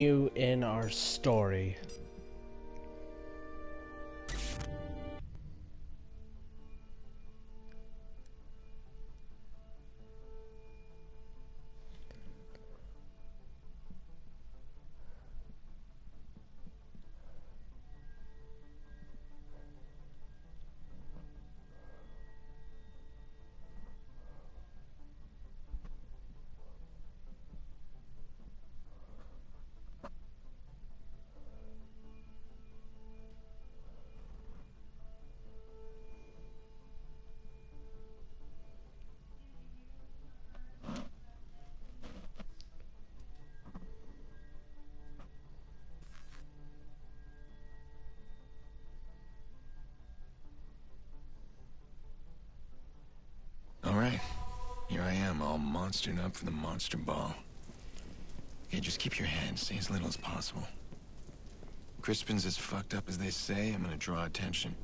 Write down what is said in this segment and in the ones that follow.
you in our story. Monstered up for the monster ball. Okay, just keep your hands, say as little as possible. Crispin's as fucked up as they say, I'm gonna draw attention.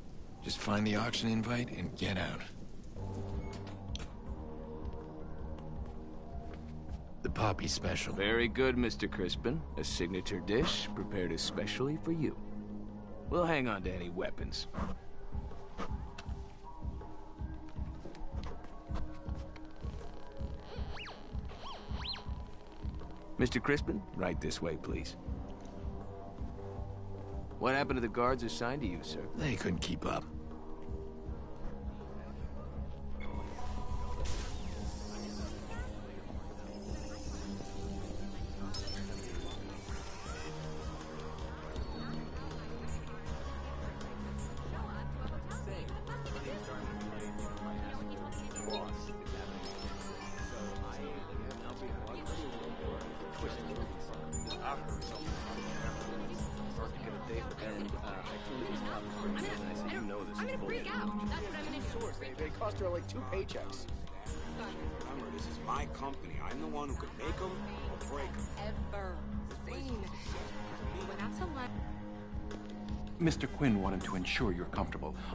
Just find the auction invite and get out. The Poppy Special. Very good, Mr. Crispin. A signature dish prepared especially for you. We'll hang on to any weapons. Mr. Crispin, right this way, please. What happened to the guards assigned to you, sir? They couldn't keep up.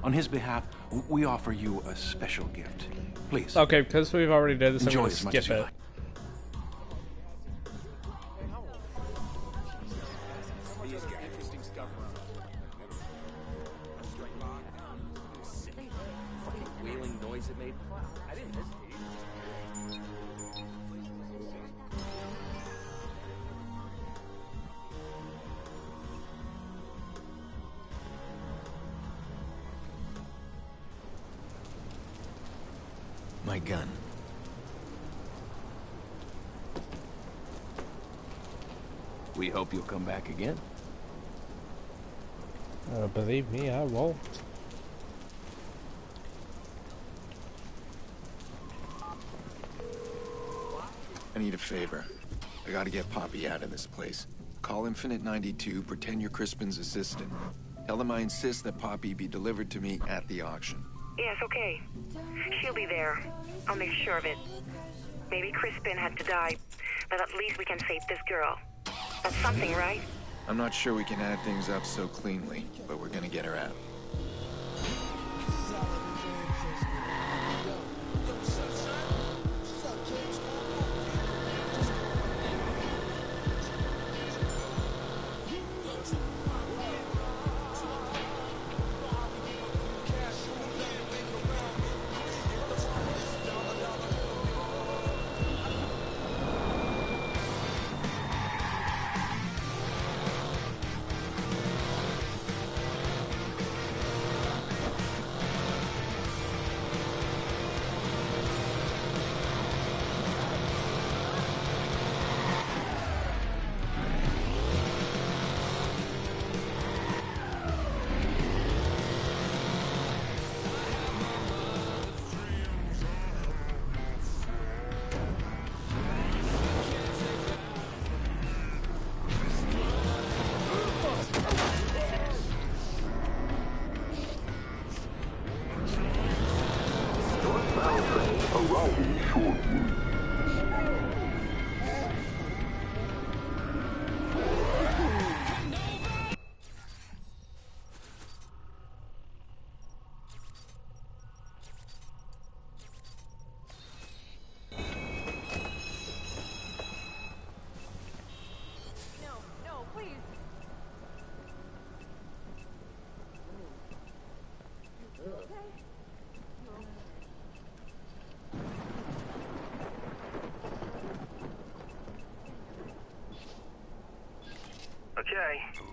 On his behalf, we offer you a special gift. Please. Okay, because we've already done this, I'm Enjoy gonna as much skip it. like. Infinite 92, pretend you're Crispin's assistant. Tell them I insist that Poppy be delivered to me at the auction. Yes, okay. She'll be there. I'll make sure of it. Maybe Crispin had to die, but at least we can save this girl. That's something, right? I'm not sure we can add things up so cleanly, but we're gonna get her out. Okay.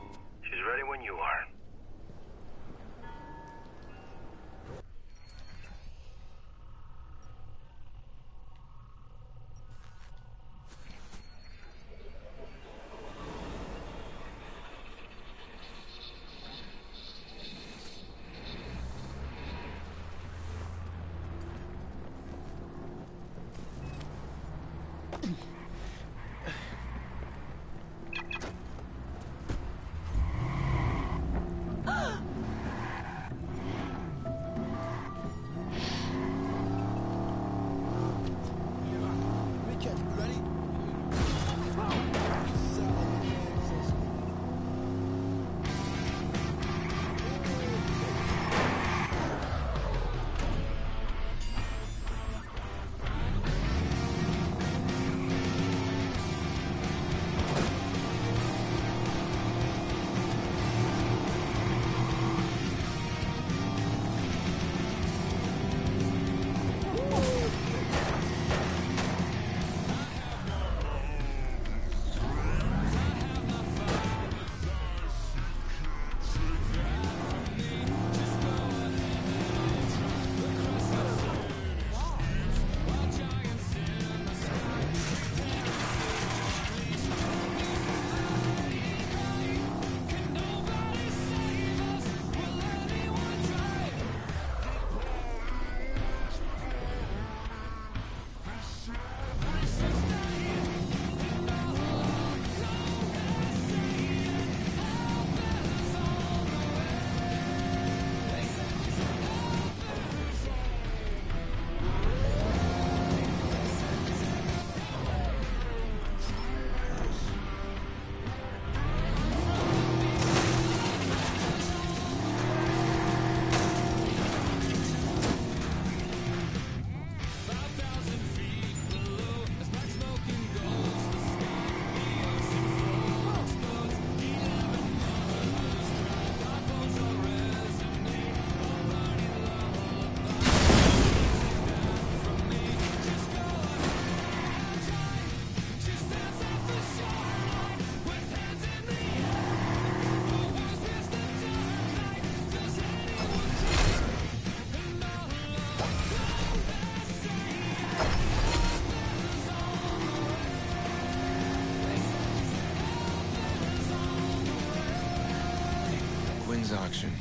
Auction.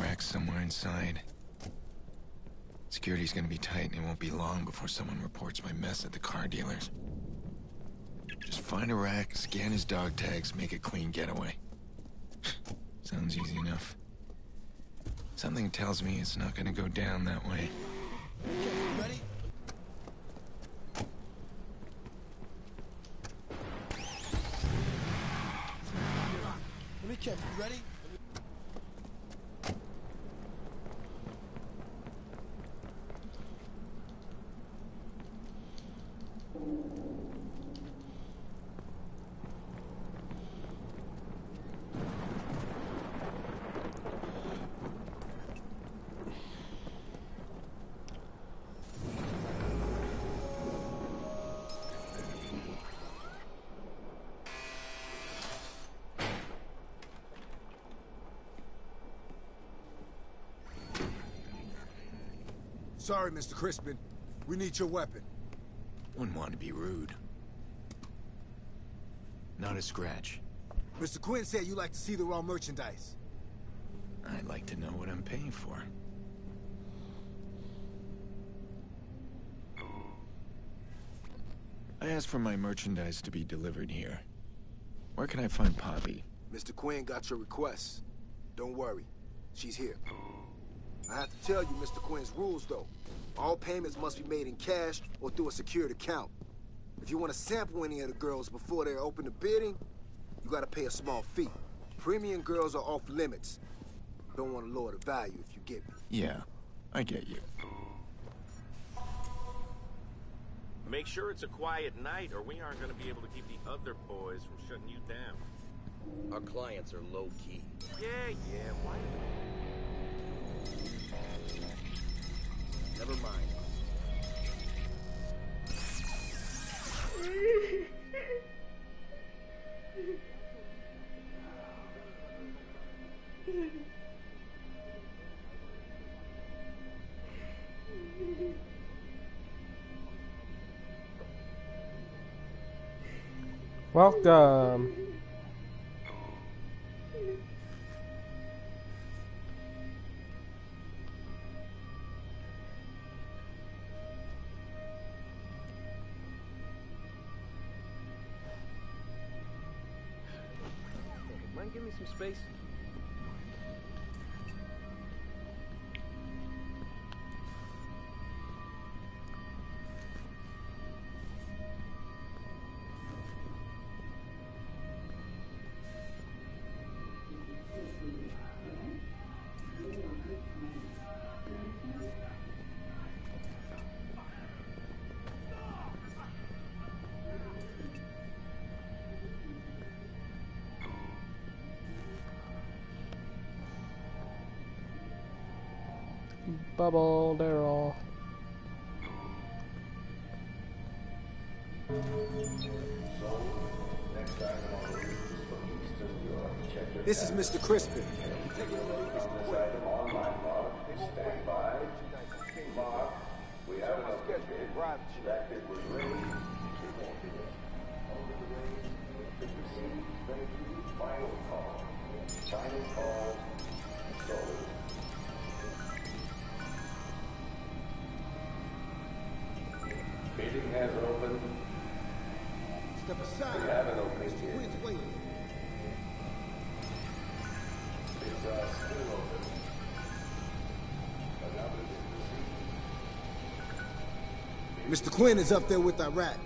Rack somewhere inside. Security's gonna be tight, and it won't be long before someone reports my mess at the car dealers. Just find Iraq, scan his dog tags, make a clean getaway. Sounds easy enough. Something tells me it's not gonna go down that way. Ready? Let me check. You ready? Sorry, Mr. Crispin. We need your weapon. Wouldn't want to be rude. Not a scratch. Mr. Quinn said you like to see the raw merchandise. I'd like to know what I'm paying for. I asked for my merchandise to be delivered here. Where can I find Poppy? Mr. Quinn got your request. Don't worry. She's here. I have to tell you Mr. Quinn's rules, though. All payments must be made in cash or through a secured account. If you want to sample any of the girls before they're open to bidding, you gotta pay a small fee. Premium girls are off limits. Don't want to lower the value if you get me. Yeah, I get you. Make sure it's a quiet night, or we aren't going to be able to keep the other boys from shutting you down. Our clients are low key. Yeah, yeah, why? Never mind. Welcome. Mind give me some space? Bubble Daryl. This is Mr. Crispin. Meeting has opened. Step aside. We have an opening Mr. here. Quinn's waiting. It's uh, still open. Another bid received. Mr. Quinn is up there with Iraq.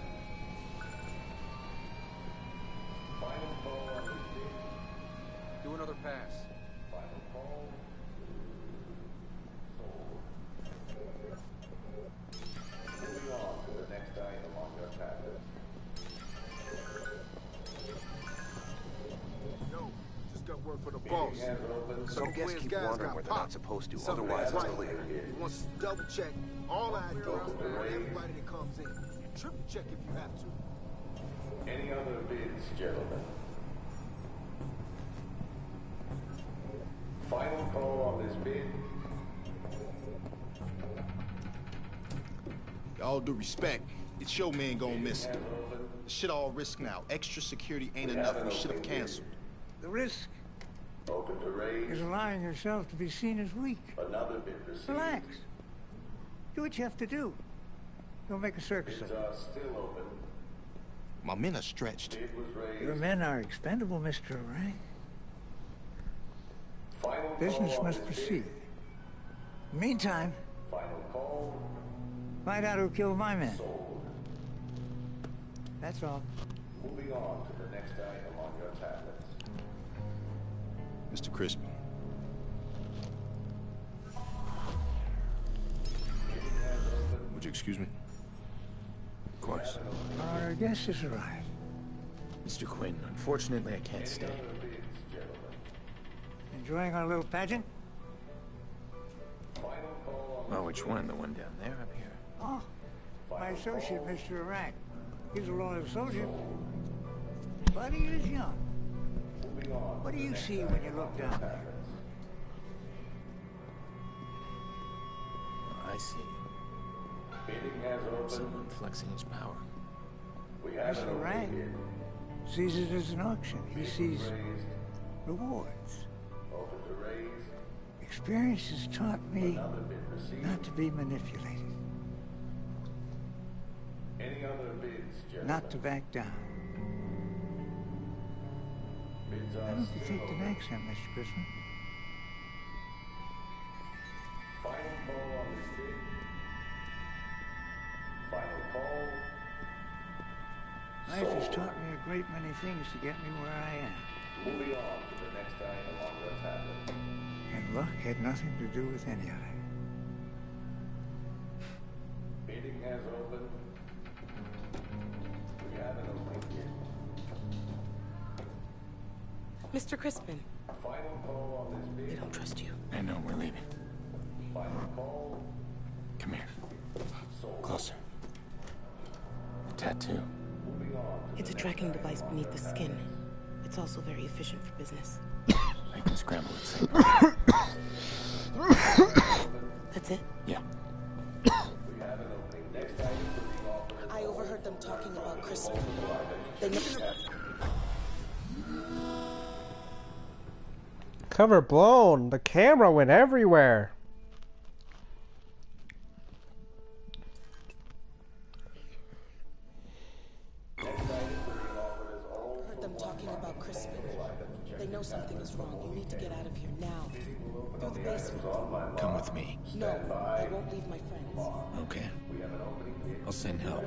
Wants to double check all IDs on everybody that comes in. Triple check if you have to. Any other bids, gentlemen? Final call on this bid. All due respect, it's your man gonna miss it. Shit all risk now. Extra security ain't enough. We should have canceled. The risk Open to raise. Is allowing yourself to be seen as weak. Another bid received. Relax. Do what you have to do. Don't make a circus of it. still open. My men are stretched. Bid was raised. Your men are expendable, Mr. Rank. Final Business call must this proceed. bid. Meantime, Final call. find out who killed my men. Sold. That's all. Moving on to the next item on your tablets. Mr. Crispin. Would you excuse me? Of course. Our guest has arrived. Mr. Quinn, unfortunately I can't stay. Enjoying our little pageant? Oh, which one? The one down there up here? Oh, my associate, Mr. Iraq. He's a loyal soldier. But he is young. What do you see when you look down there? Oh, I see. Bidding has opened. Someone flexing his power. We have an Mr. Rank sees it as an auction. He sees rewards. Open to raise. Experience has taught me Another bid received. not to be manipulated, Any other bids, not to back down. Bids Why are don't you still take the open. next one, Mr. Crispin? Final call on this bid. Final call. Life has taught me a great many things to get me where I am. Moving on to the next item on your tablet. And luck had nothing to do with any of it. Bidding has opened. We have an Mr. Crispin, Final call on this they don't trust you. I know, we're leaving. Come here. Closer. The tattoo. Moving on to It's a tracking device beneath the skin. It's also very efficient for business. I can scramble it. That's it? Yeah. i overheard we have an opening. Cover blown. The camera went everywhere. Heard them talking about Crispin. They know something is wrong. You need to get out of here now. Through the basement. Come with me. No, I won't leave my friends. Okay. I'll send help.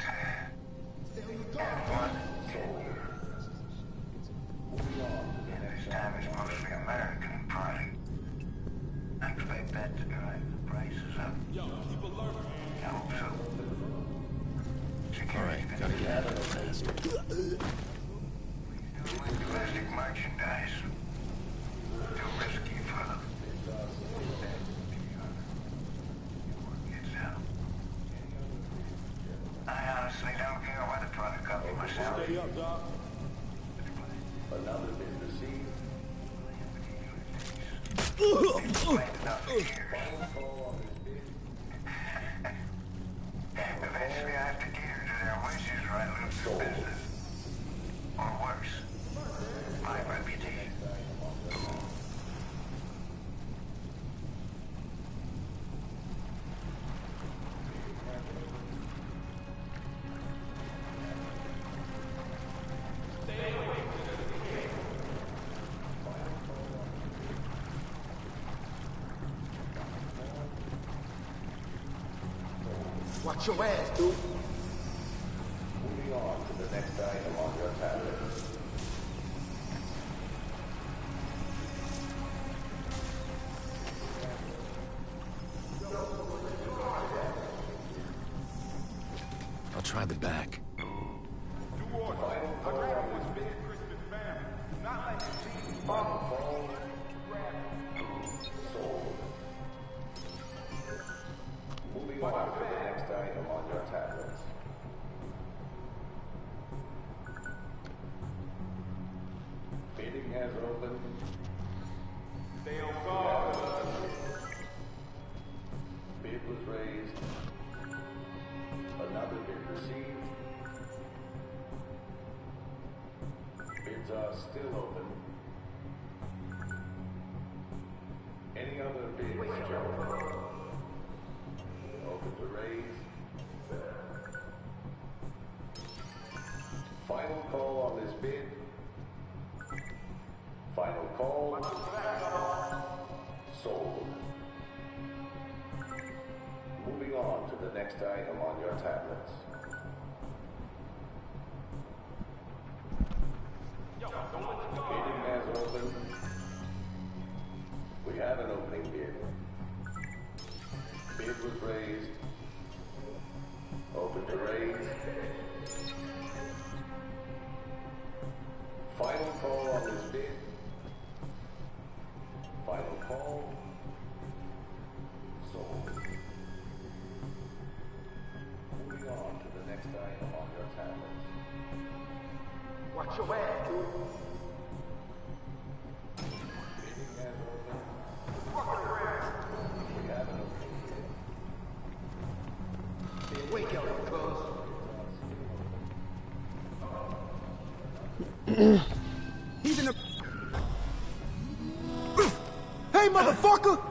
Watch your ass, dude. Moving on to the next item on your tablet. I'll try the back. call has been. Final call. Sold. Moving on to the next item on your tablets. He's in the... Hey, motherfucker!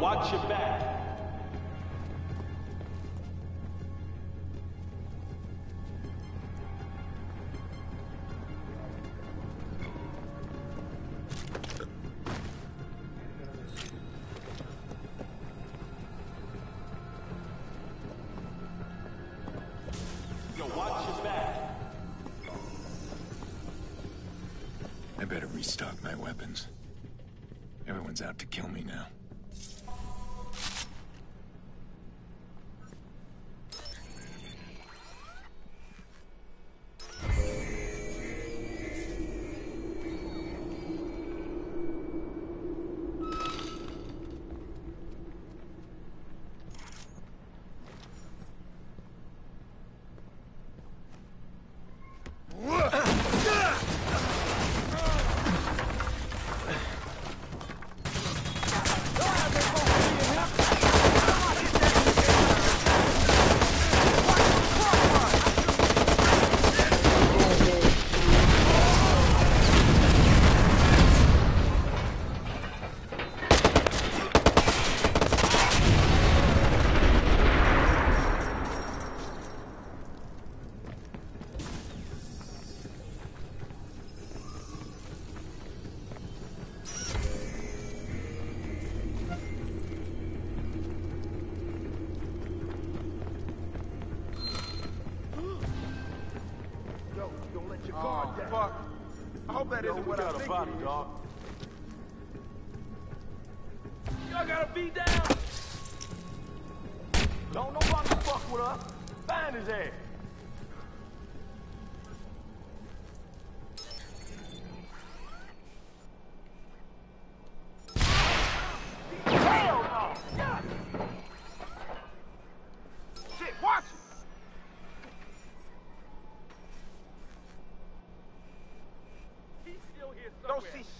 watch your back.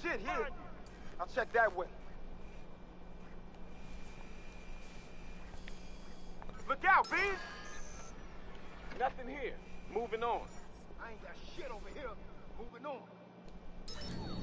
shit here. I'll check that way. Look out, bees! Nothing here. Moving on. I ain't got shit over here. Moving on.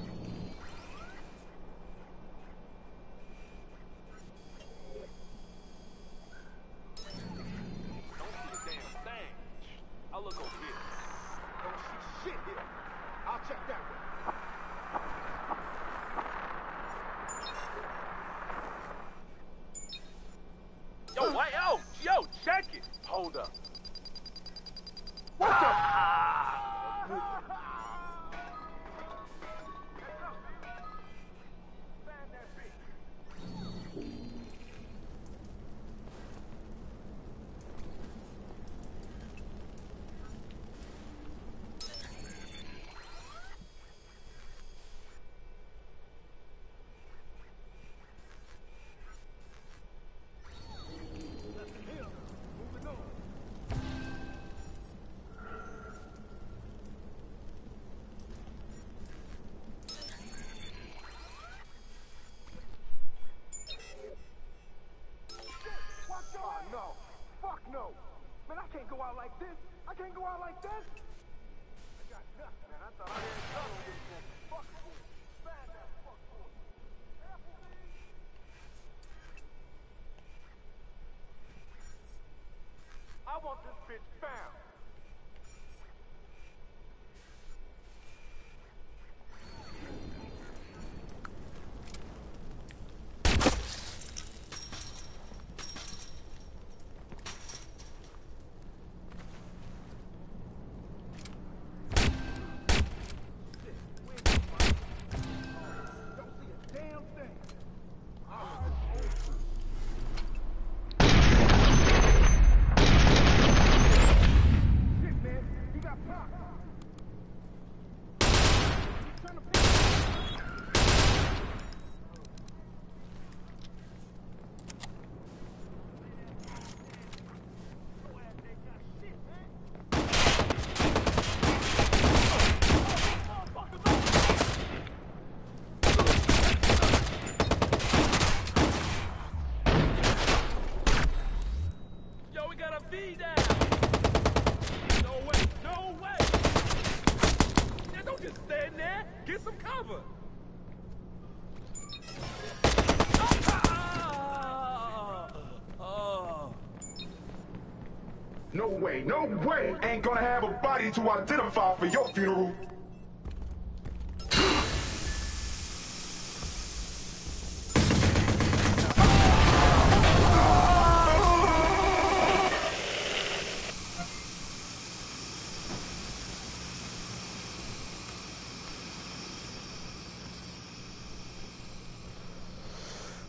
No way, no way. Ain't gonna have a body to identify for your funeral.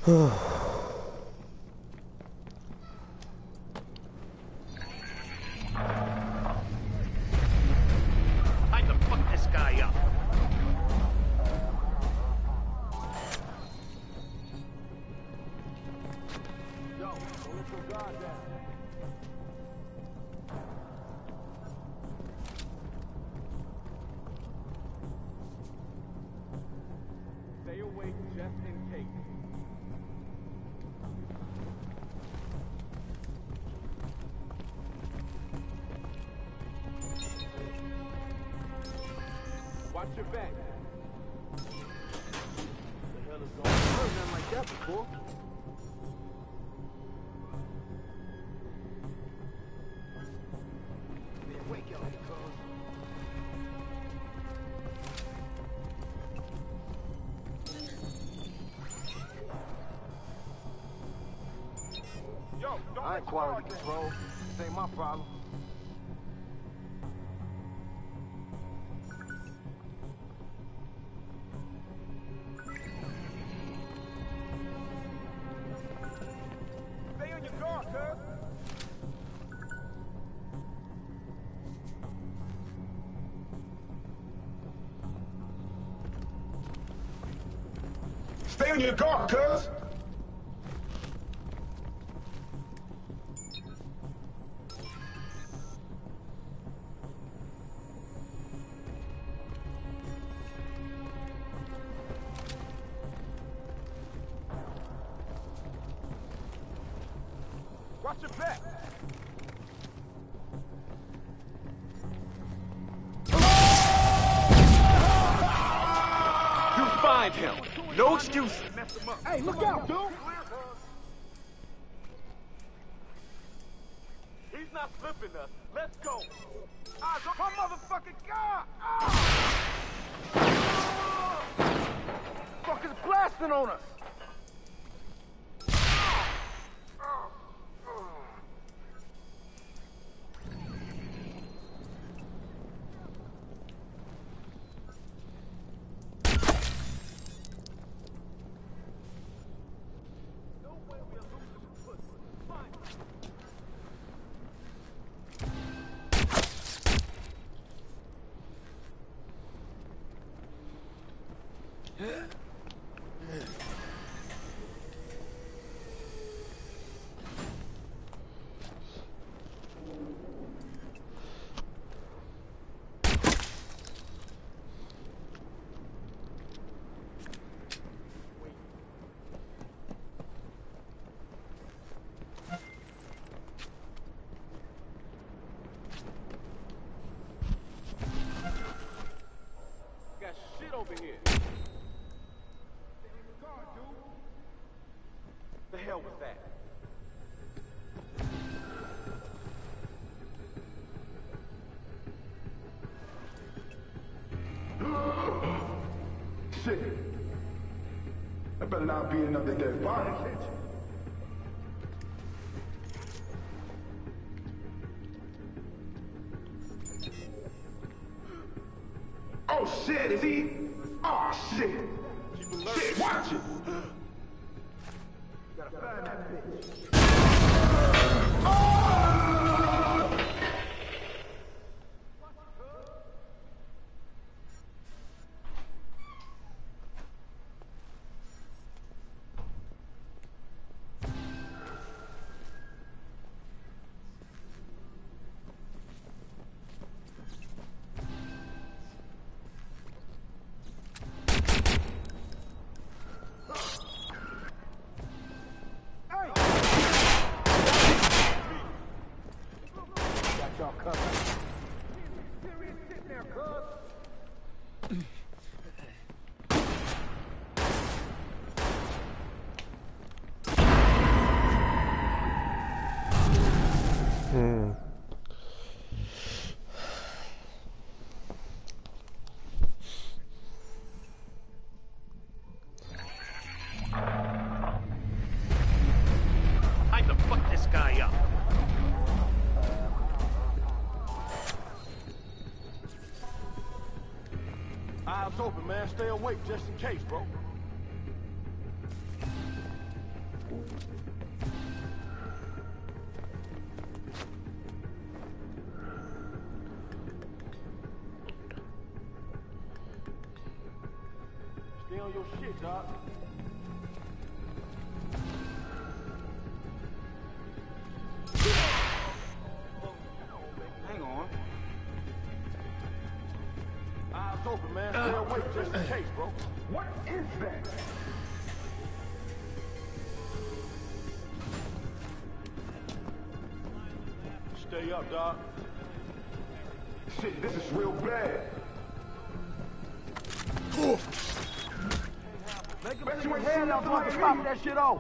Oh. I quality control. This ain't my problem. Stay on your guard, cuz. Stay on your guard, cuz. Find him. No excuses. Hey, look out, dude. He's not flipping us. Let's go. Ah, go- my motherfucking God. Ah! Fuckers blasting on us. Got shit over here. The hell was that? Shit. That better not be another dead body. Open, man. Stay awake just in case, bro. Stay up, dog. Shit, this is real bad. Make Bet you ain't seen nothing like stop that shit off.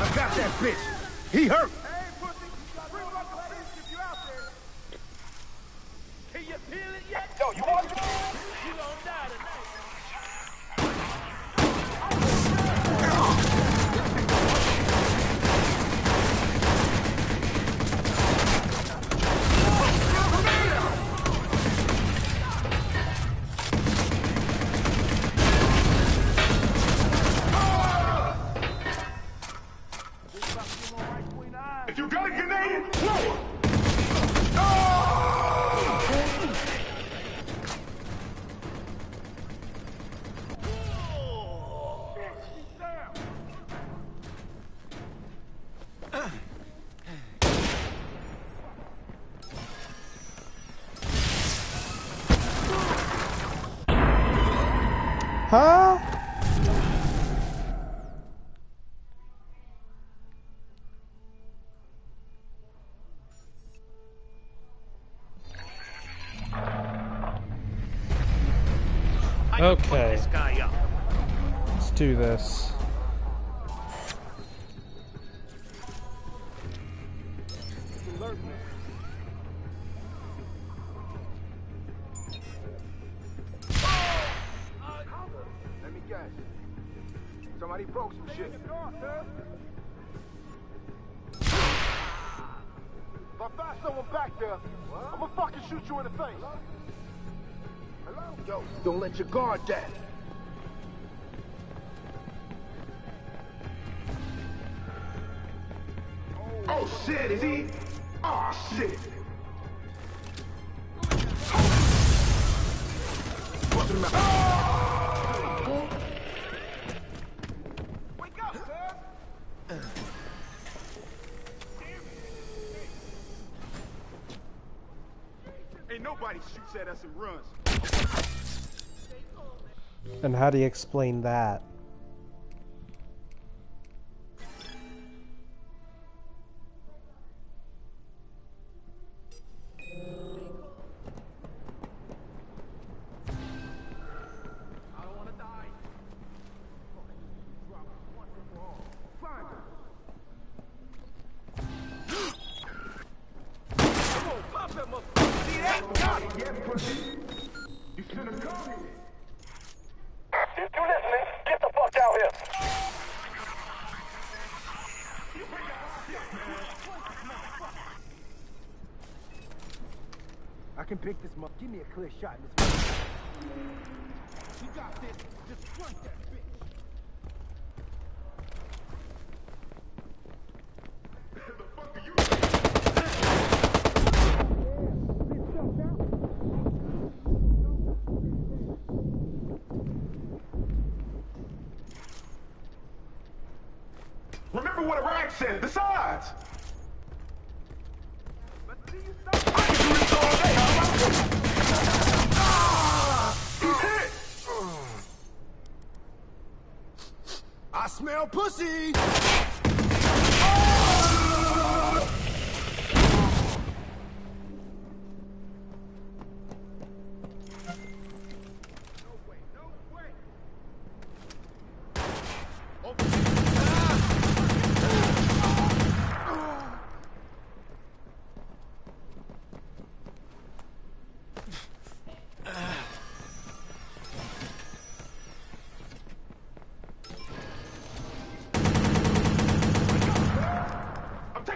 I got that bitch. He hurt. Can you feel it yet? Yo, you want to? You gonna die tonight. Do this. Let me guess. Somebody broke some shit. If I find someone back there, I'm gonna fucking shoot you in the face. Hello? Yo, don't let your guard down. Shoots at us and runs. And how do you explain that? Clear shot in. You got this. Just front that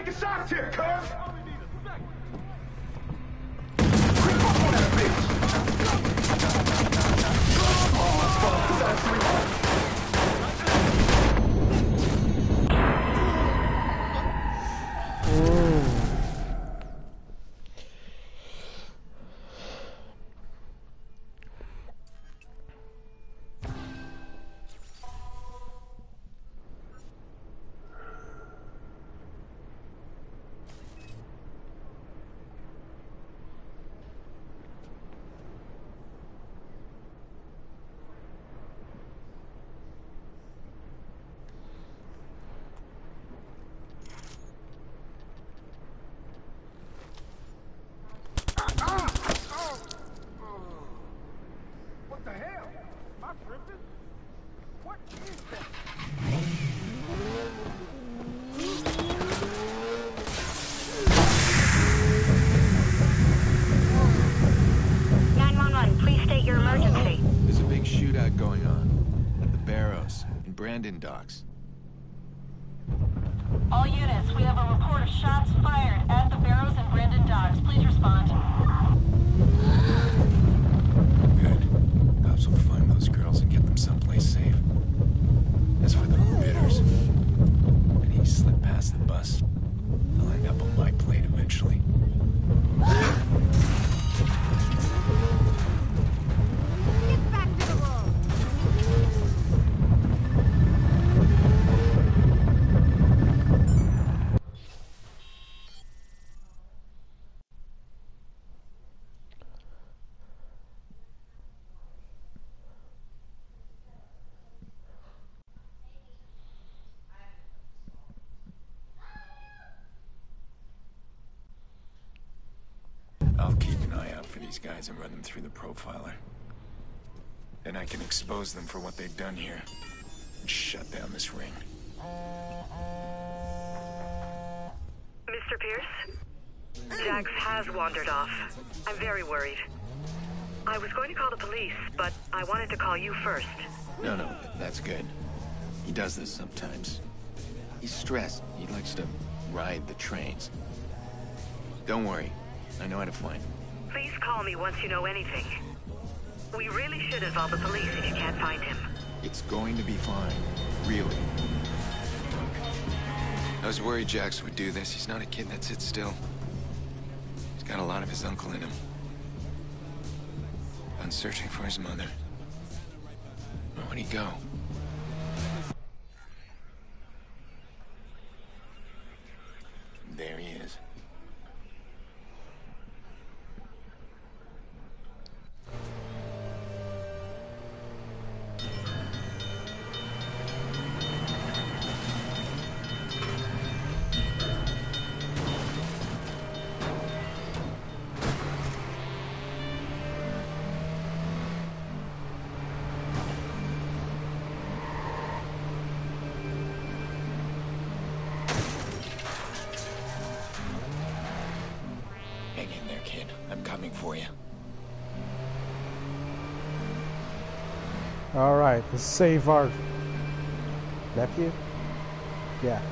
I'm taking here, cuz. Brandon docks. Guys and run them through the profiler. Then I can expose them for what they've done here. And shut down this ring. Mr. Pearce? Jax has wandered off. I'm very worried. I was going to call the police, but I wanted to call you first. No, no, that's good. He does this sometimes. He's stressed. He likes to ride the trains. Don't worry. I know how to find him. Please call me once you know anything. We really should involve the police if you can't find him. It's going to be fine. Really. I was worried Jax would do this. He's not a kid that sits still. He's got a lot of his uncle in him. I'm searching for his mother. Where'd he go? Save our nephew? Yeah.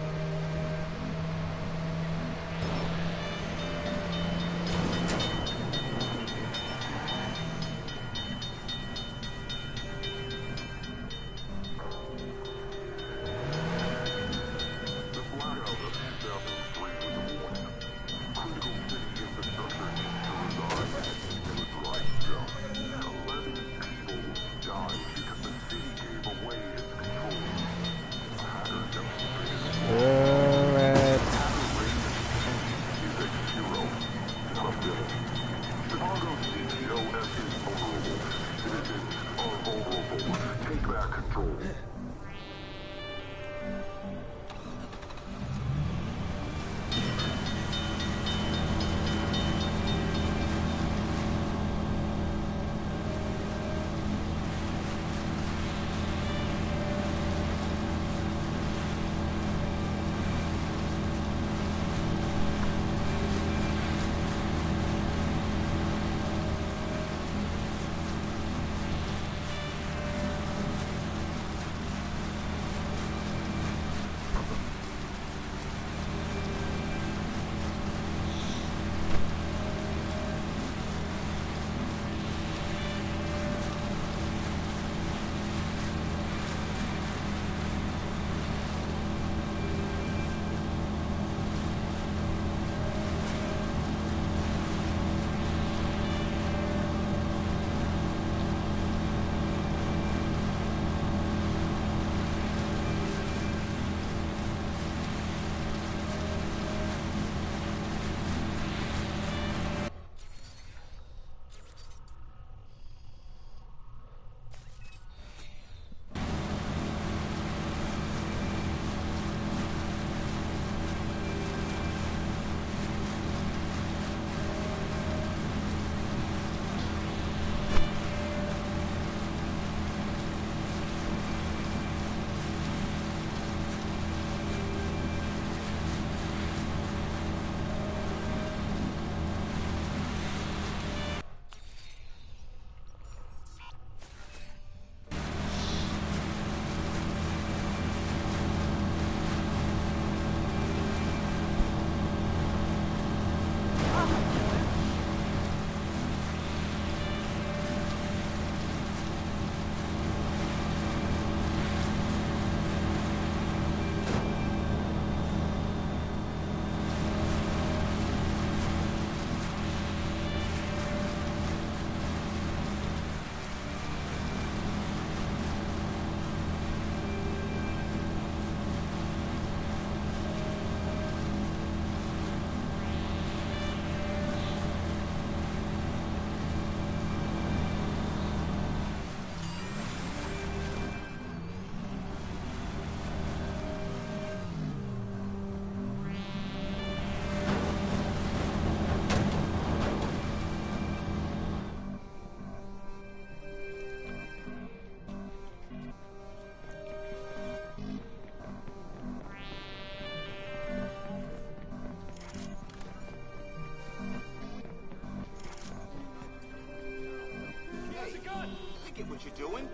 Get what you're doing.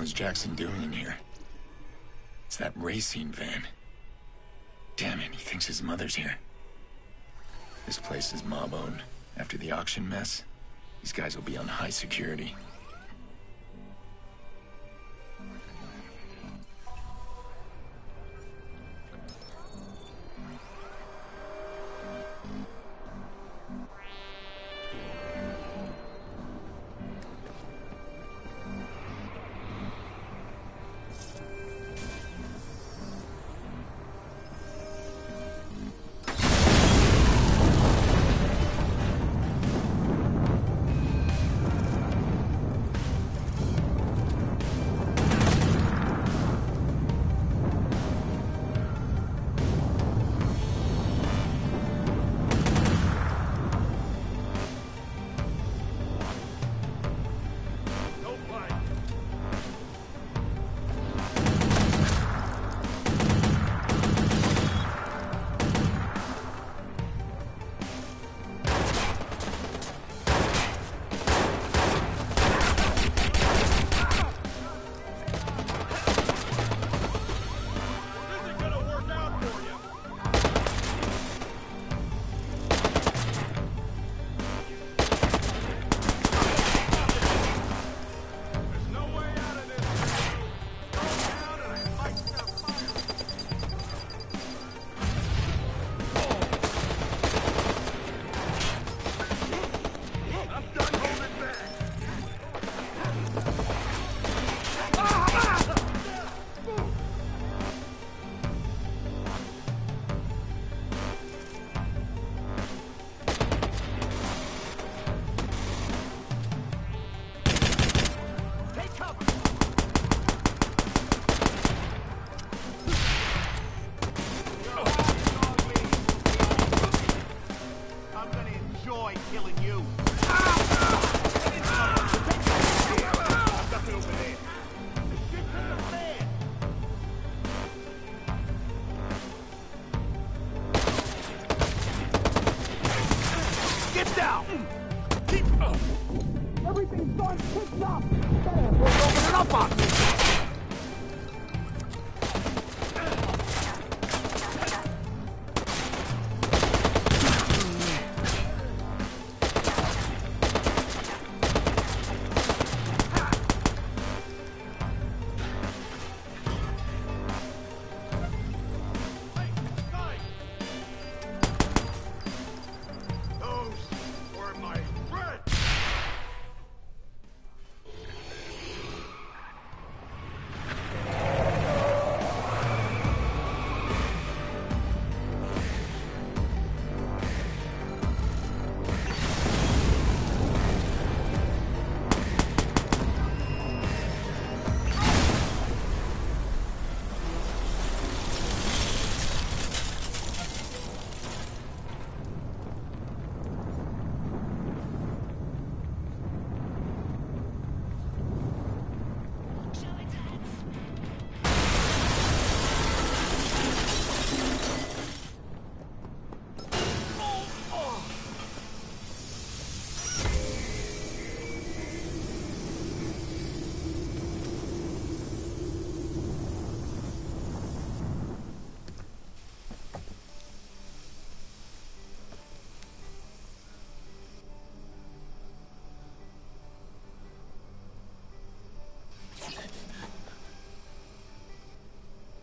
Hell is Jackson doing in here? It's that racing van. Damn it, he thinks his mother's here. This place is mob owned. After the auction mess, these guys will be on high security.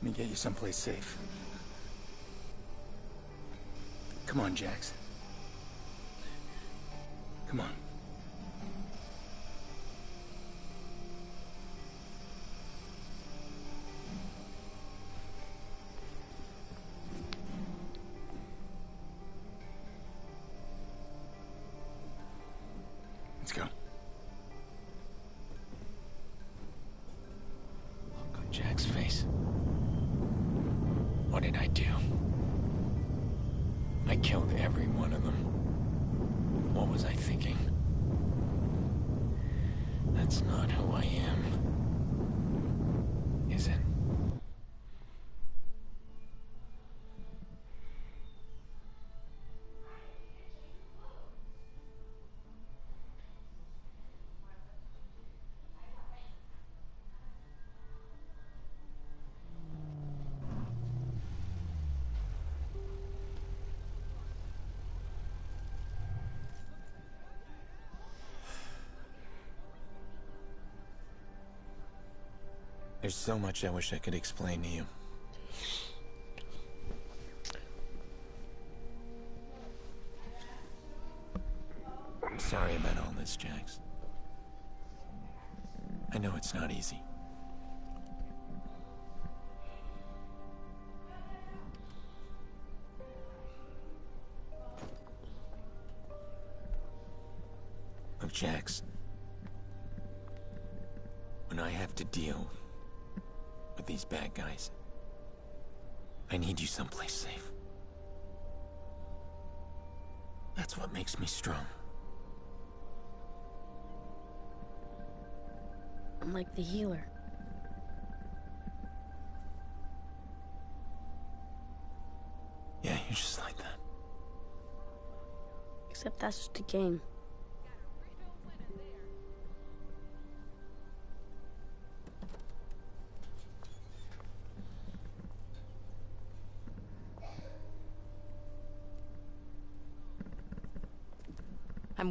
Me get you someplace safe. Come on, Jax. Come on. There's so much I wish I could explain to you. I'm sorry about all this, Jax. I know it's not easy. Bad guys, I need you someplace safe. That's what makes me strong. I'm like the healer. Yeah, you're just like that. Except that's just a game.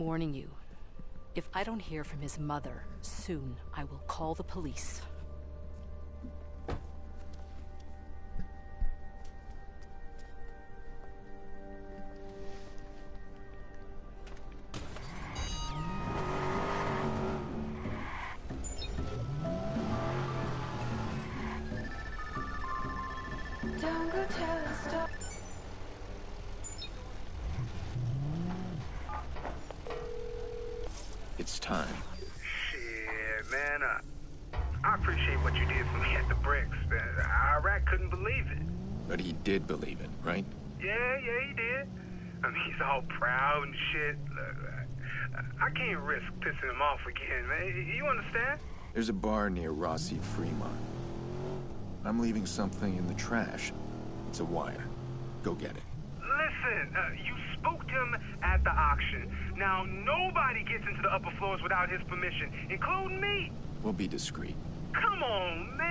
Warning you. If I don't hear from his mother soon, I will call the police. Understand? There's a bar near Rossi Fremont. I'm leaving something in the trash. It's a wire. Go get it. Listen, uh, you spooked him at the auction. Now, nobody gets into the upper floors without his permission, including me. We'll be discreet. Come on, man.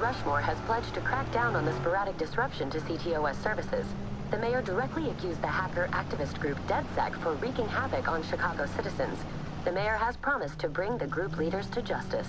Rushmore has pledged to crack down on the sporadic disruption to CTOS services. The mayor directly accused the hacker activist group DedSec for wreaking havoc on Chicago citizens. The mayor has promised to bring the group leaders to justice.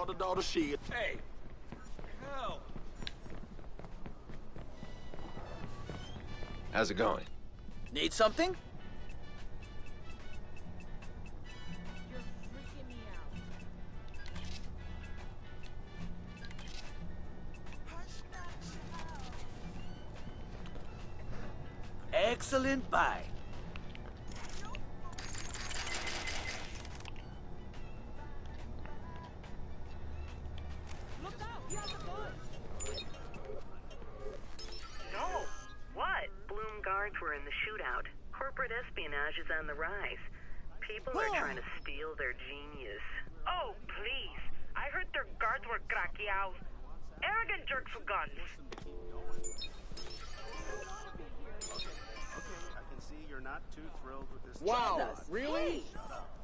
Boy, I started all the shit. Hey! Hell! How's it going? Need something? Excellent buy. No. What? Blume guards were in the shootout. Corporate espionage is on the rise. People are trying to steal their genius. Oh, please. I heard their guards were craqueados. Arrogant jerks with guns. I can see you're not too thrilled with this. Wow, Jesus. really? Shut up.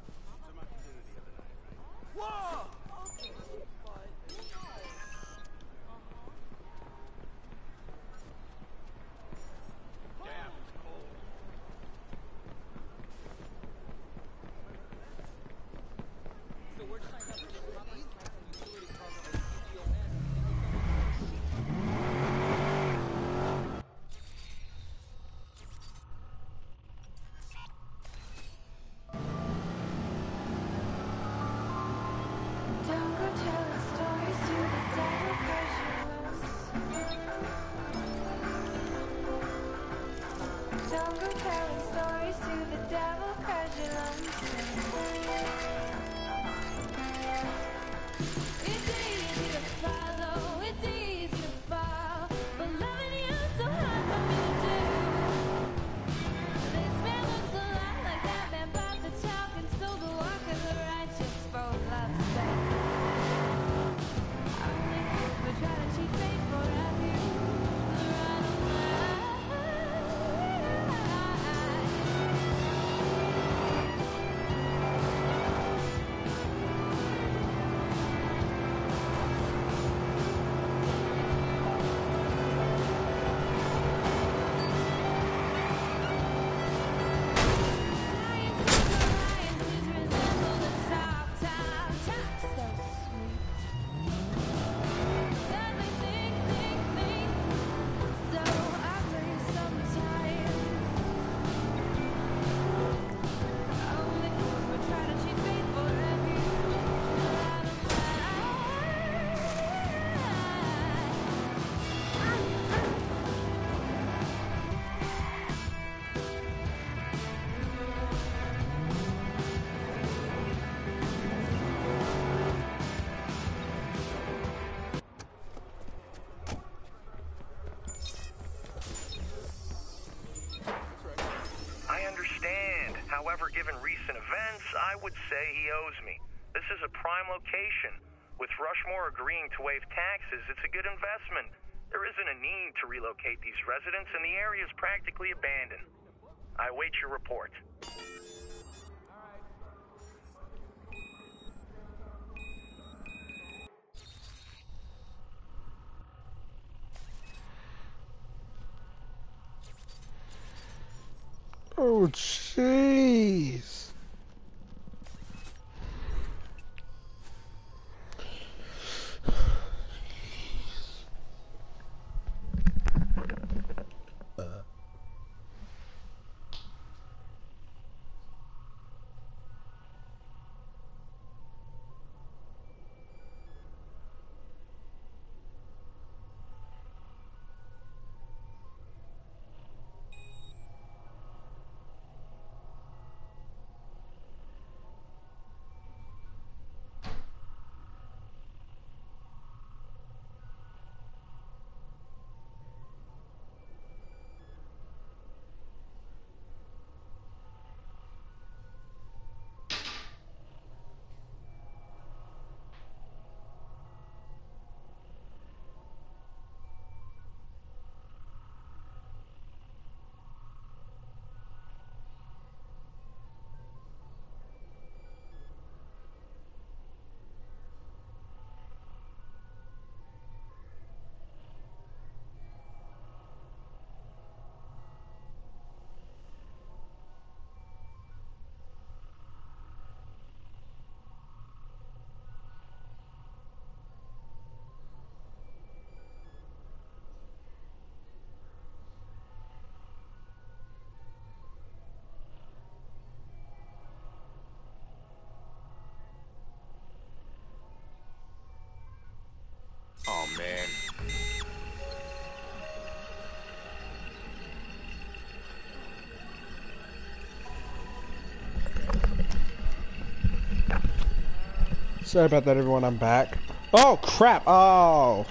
I would say he owes me. This is a prime location. With Rushmore agreeing to waive taxes, it's a good investment. There isn't a need to relocate these residents, and the area is practically abandoned. I await your report. Oh, jeez. Sorry about that, everyone. I'm back. Oh, crap. Oh.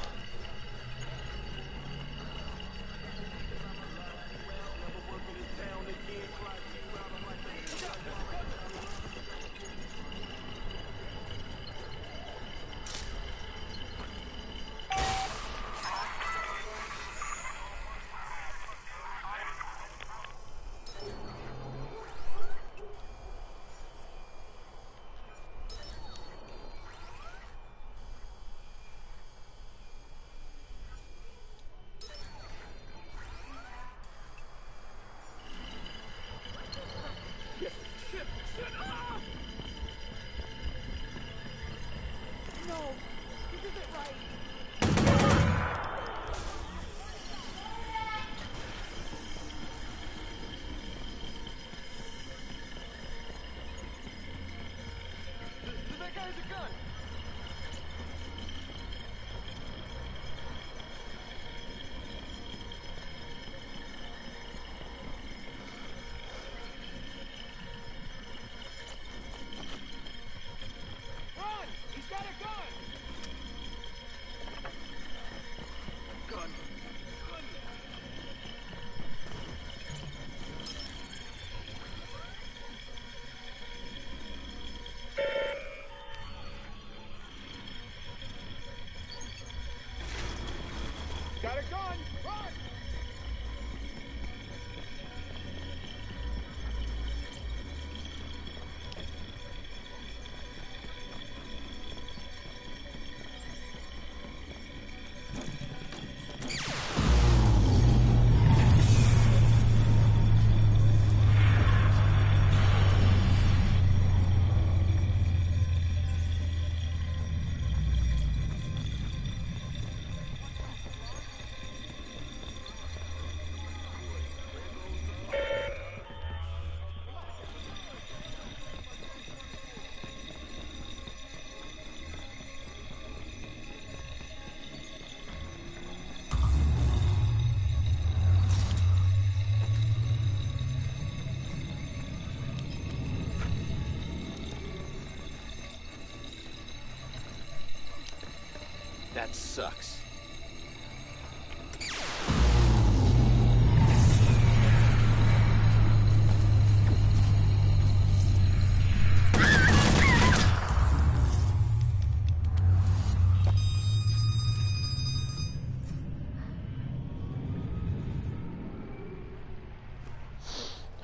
Sucks.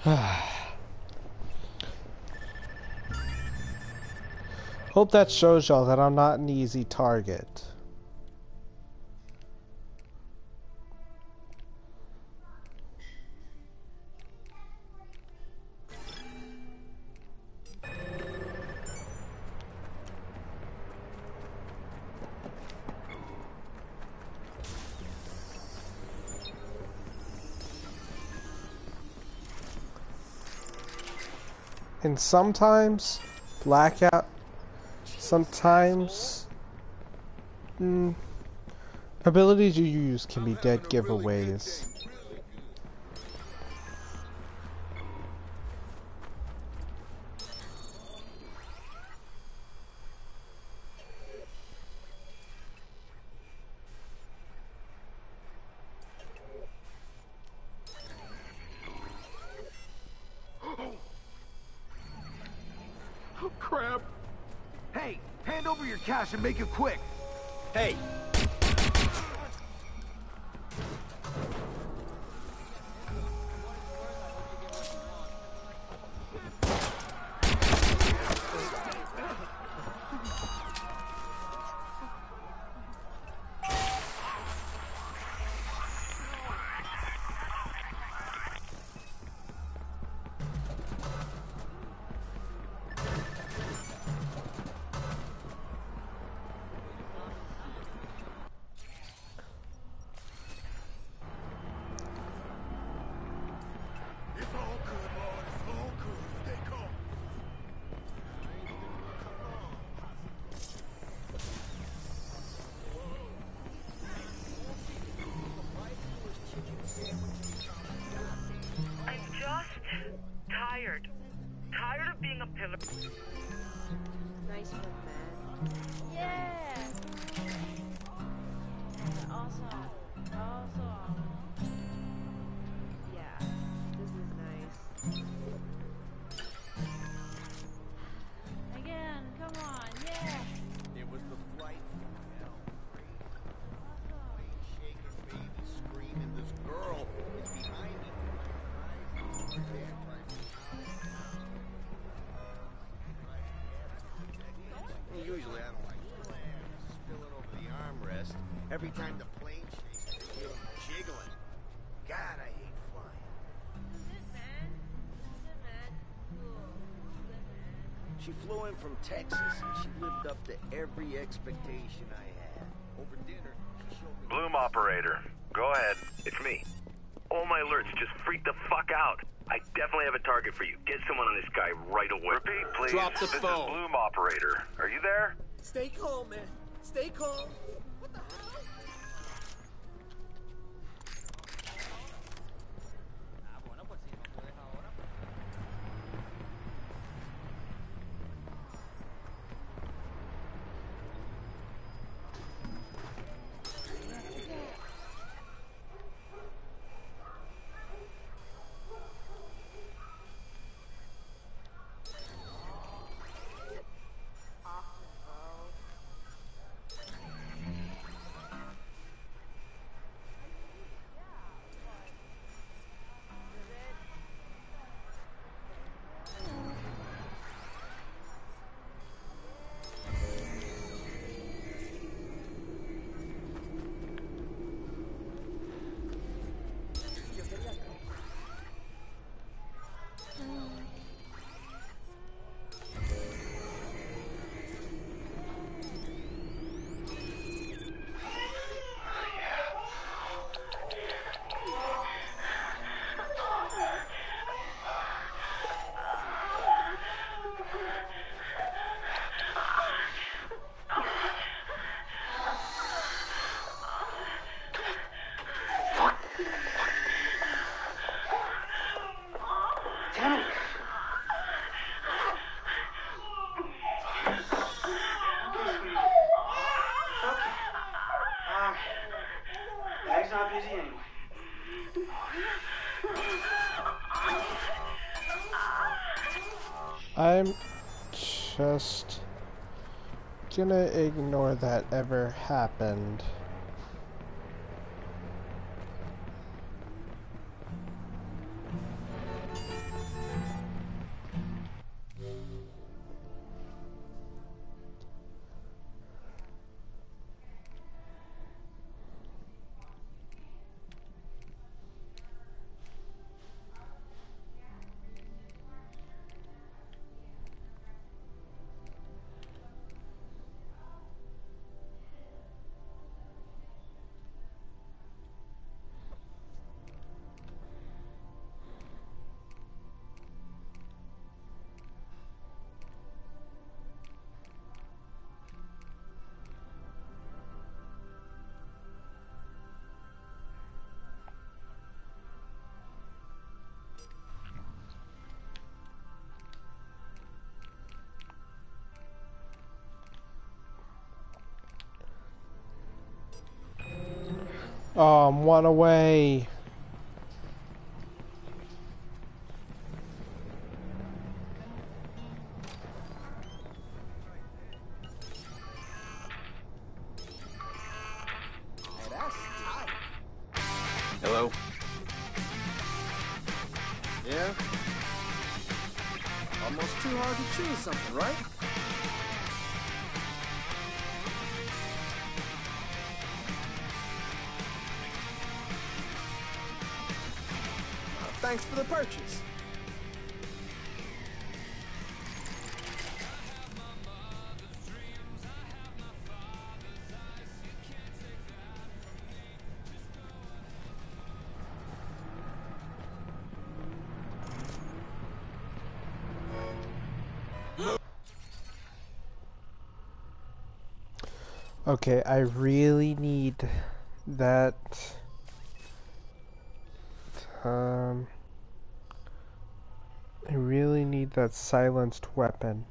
Hope that shows y'all that I'm not an easy target. And sometimes, blackout, sometimes, mm, abilities you use can be dead giveaways. Usually I don't like over the armrest. Every time the plane shakes, feel jiggling. God, I hate flying. She flew in from Texas and she lived up to every expectation I had. Over dinner. Blume operator. Go ahead. It's me. All my alerts just freak the fuck out. I definitely have a target for you. Get someone on this guy right away. Repeat, please. Drop the this phone. is Blume operator. Are you there? Stay calm, man. Stay calm. I'm just gonna ignore that ever happened. Oh, I'm one away. Hey, that's tight. Hello? Yeah? Almost too hard to choose something, right? Purchase. Okay, I really need that. Um, that silenced weapon.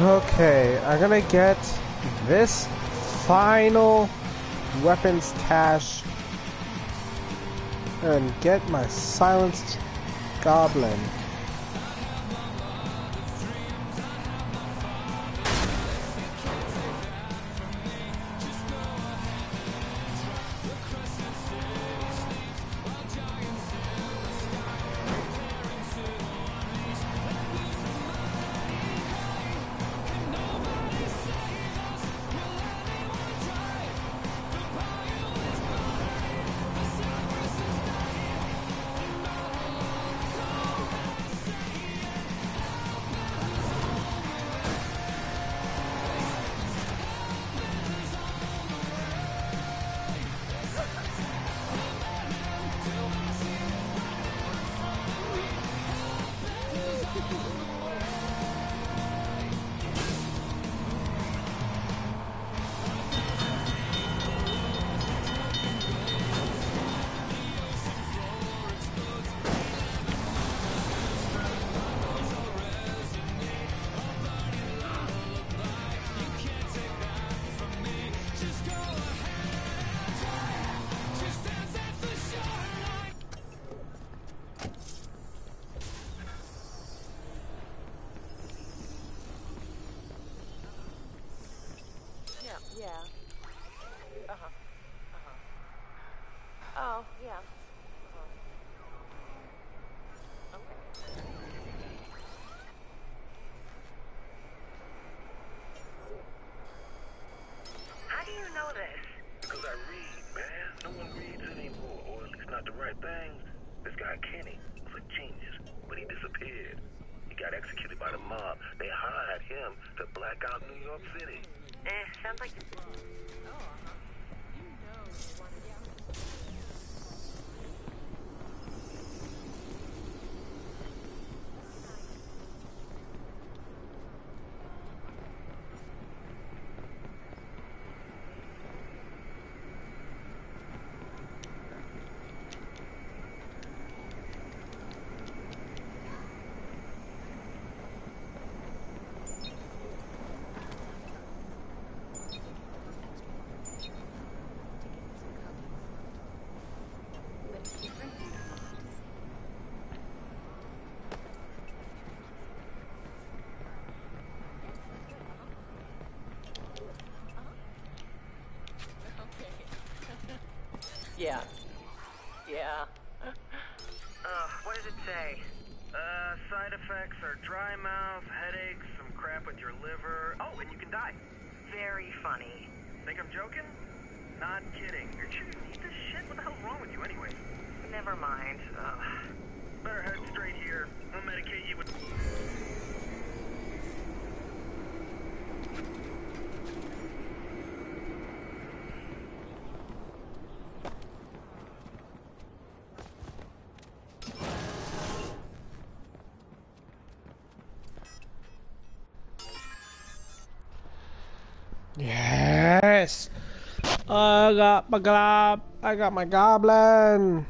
Okay, I'm gonna get this final weapons cache and get my silenced Goblin. Yeah. Yeah. Uh, what does it say? Uh, side effects are dry mouth, headaches, some crap with your liver. Oh, and you can die. Very funny. Think I'm joking? Not kidding. You're sure you need this shit? What the hell's wrong with you anyway? Never mind. Uh, I got my gob. I got my goblin.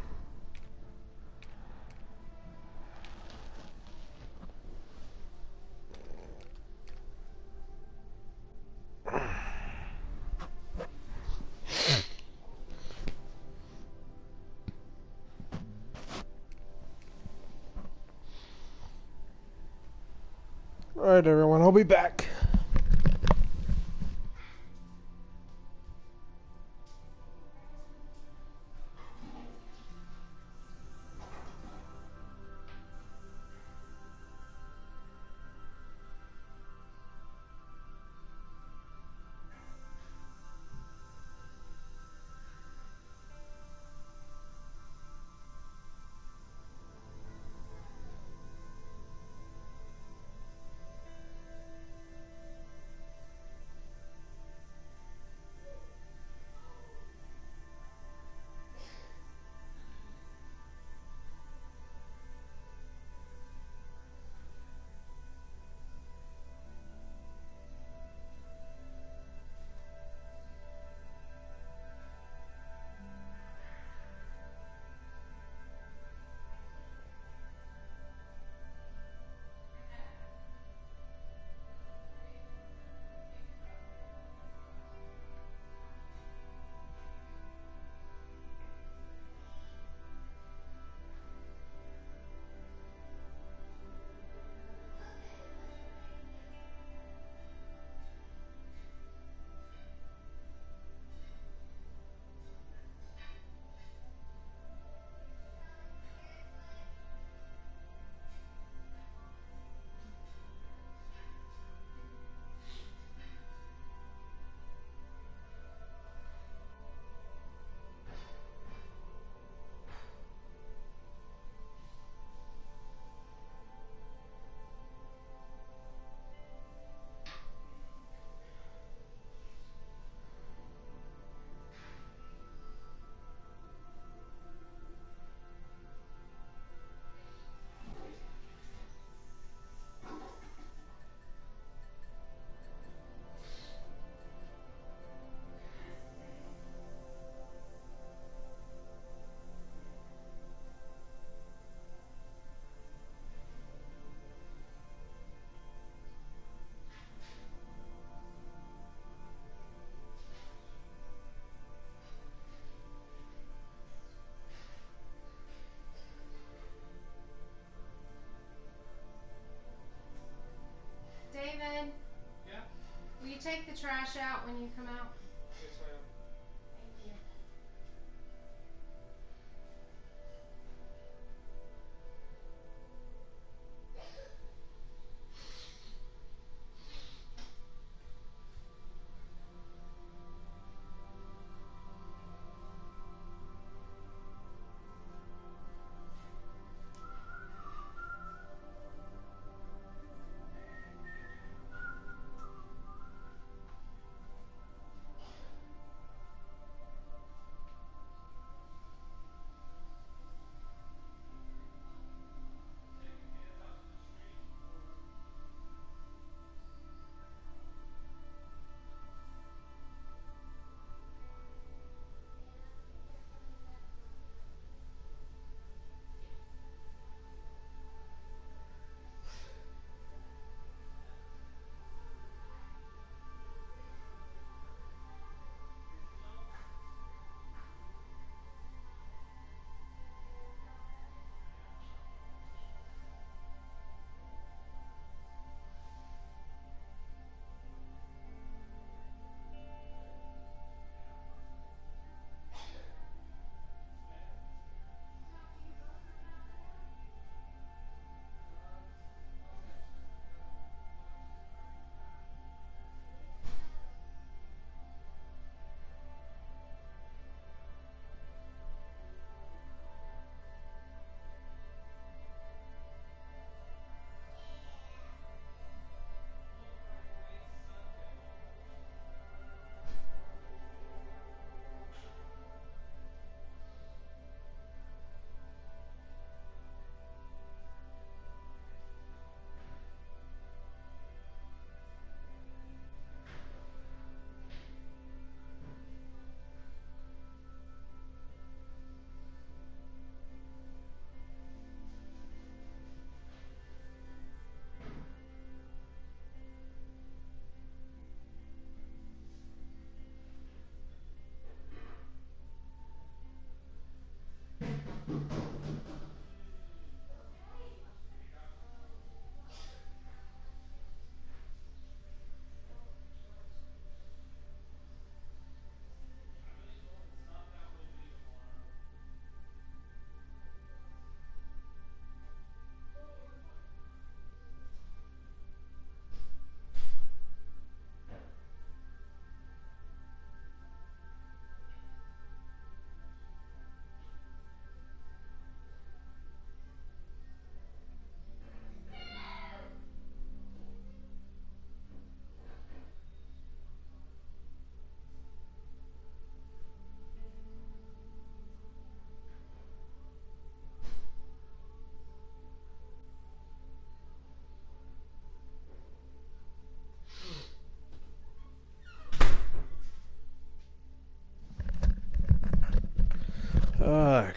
the trash out when you come out?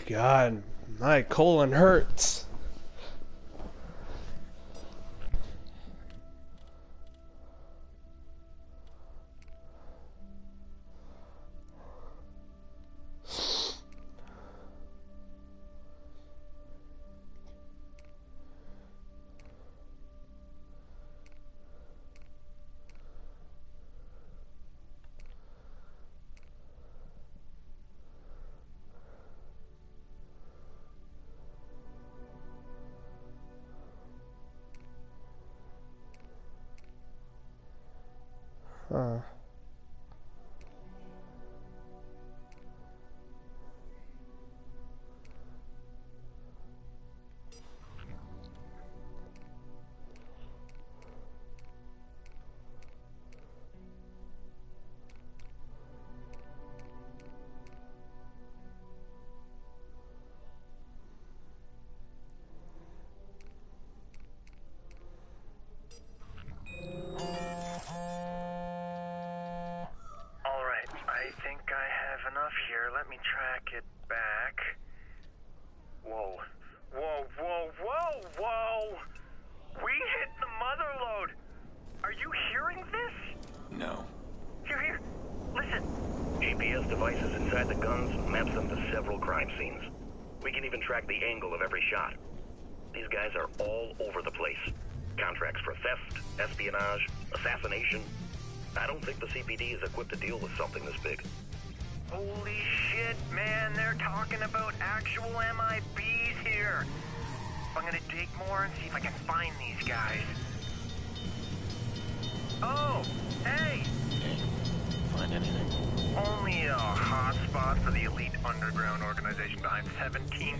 God, my colon hurts.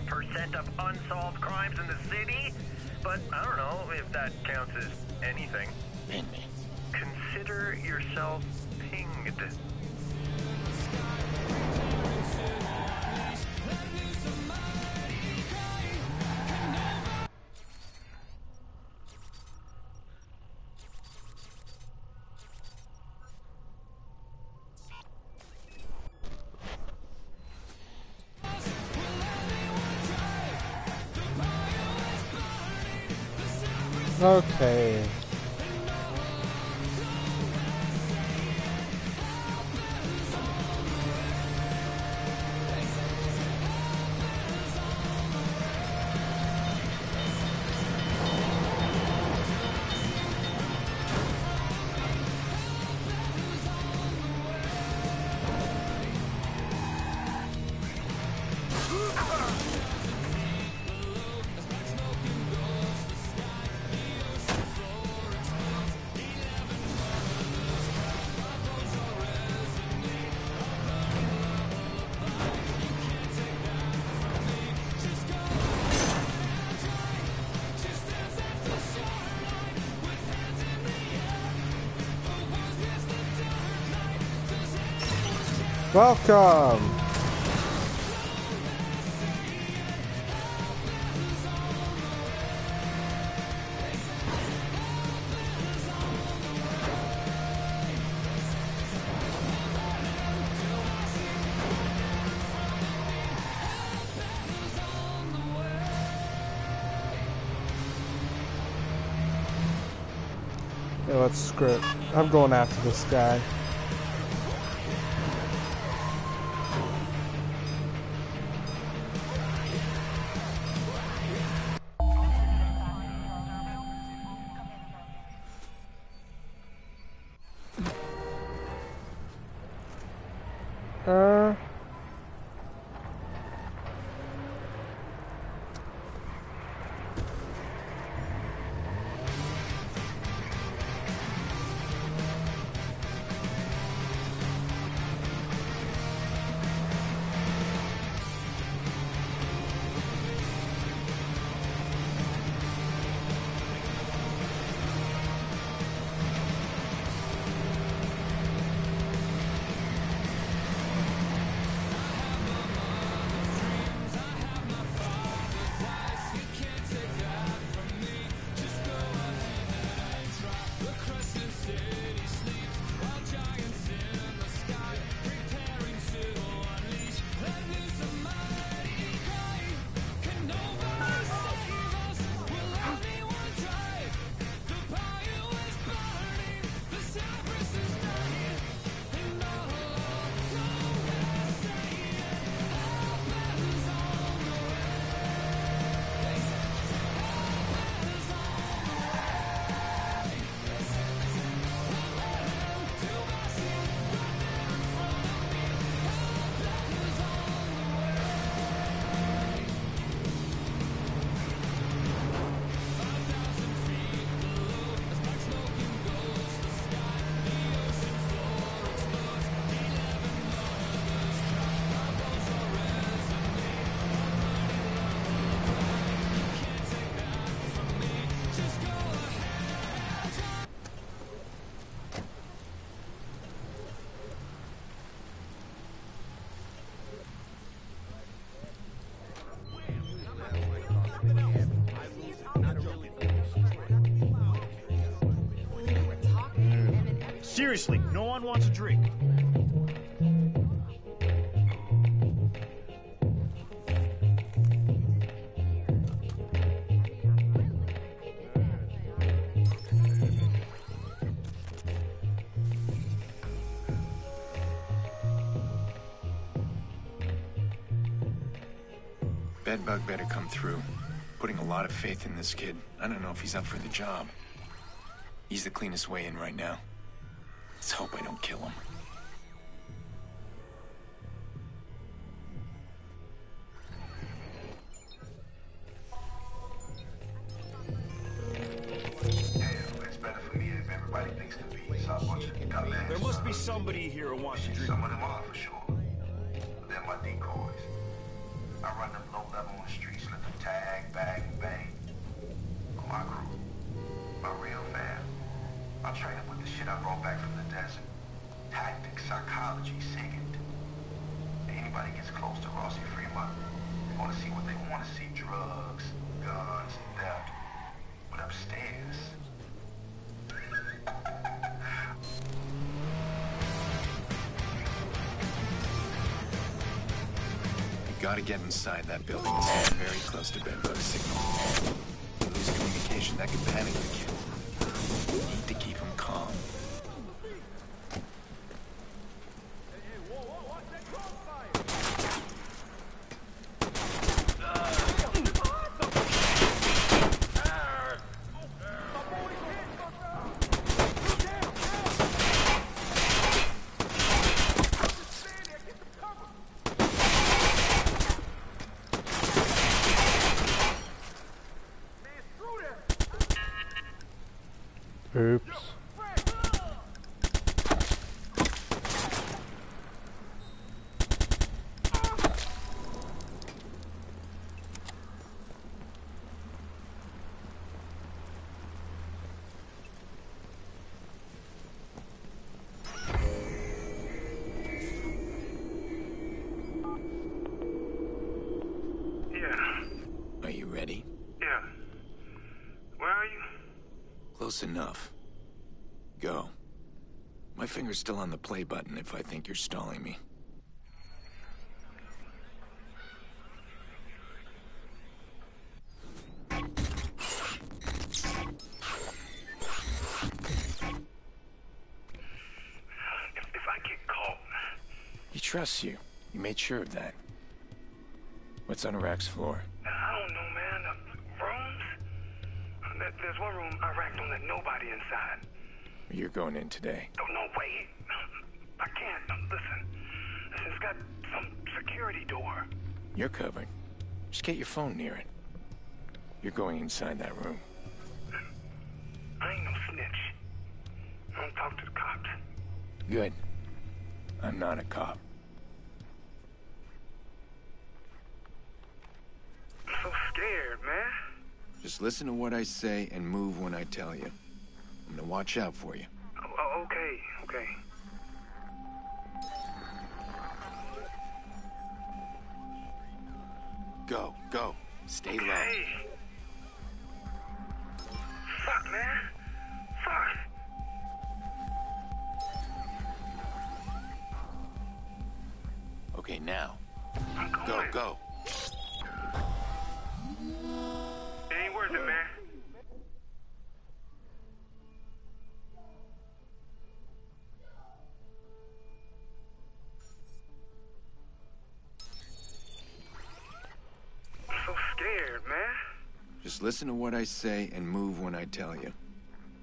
percent of unsolved crimes in the city, but I don't know if that counts as anything. Consider yourself Okay. Welcome! Yeah, let's screw it. I'm going after this guy. Tug better come through. Putting a lot of faith in this kid. I don't know if he's up for the job. He's the cleanest way in right now. Let's hope I don't kill him. There must be somebody here who wants to drink. Some of them law for sure. They're my decoys. I run them low level on the streets, let them tag, bag, bang. But my crew, my real fam, I train them with the shit I brought back from the desert. Tactics, psychology, second. Anybody gets close to Rossi Fremont, they want to see what they want to see. Drugs, guns, death. But upstairs, gotta get inside that building stand very close to bedbug signal. You lose communication, that could panic the kid. You need to keep him calm. Oops. Yeah, Are you ready? yeah. Where are you? Close enough. Go. My finger's still on the play button if I think you're stalling me. If, if I get caught, He trusts you. You made sure of that. What's on Iraq's floor? I don't know, man. Uh, rooms? There's one room Iraq don't let nobody inside. You're going in today. Oh, no, wait. I can't. Listen. Listen, it's got some security door. You're covered. Just get your phone near it. You're going inside that room. I ain't no snitch. I don't talk to the cops. Good. I'm not a cop. I'm so scared, man. Just listen to what I say and move when I tell you. I'm gonna watch out for you. Oh, okay, okay. Go, go. Stay low. Listen to what I say and move when I tell you.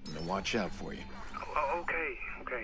I'm gonna watch out for you. Oh, okay, okay.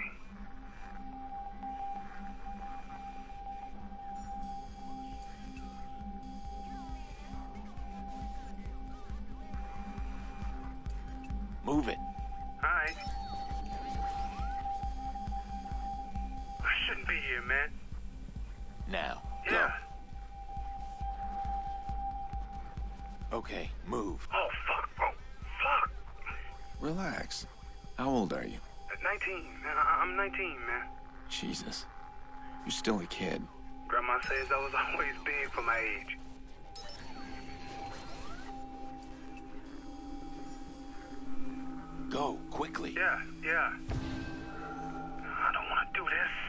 man. Jesus. You're still a kid. Grandma says I was always big for my age. Go, quickly. Yeah, yeah. I don't want to do this.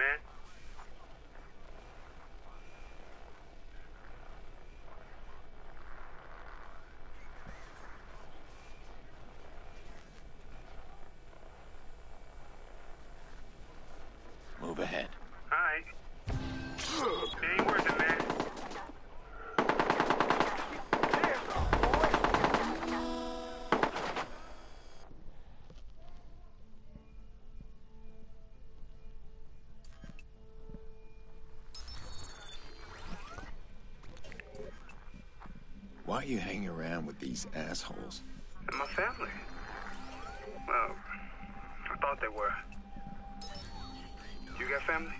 Man. Move ahead. Alright. It ain't worth it, man. Why are you hanging around with these assholes? My family. Well, I thought they were. You got family?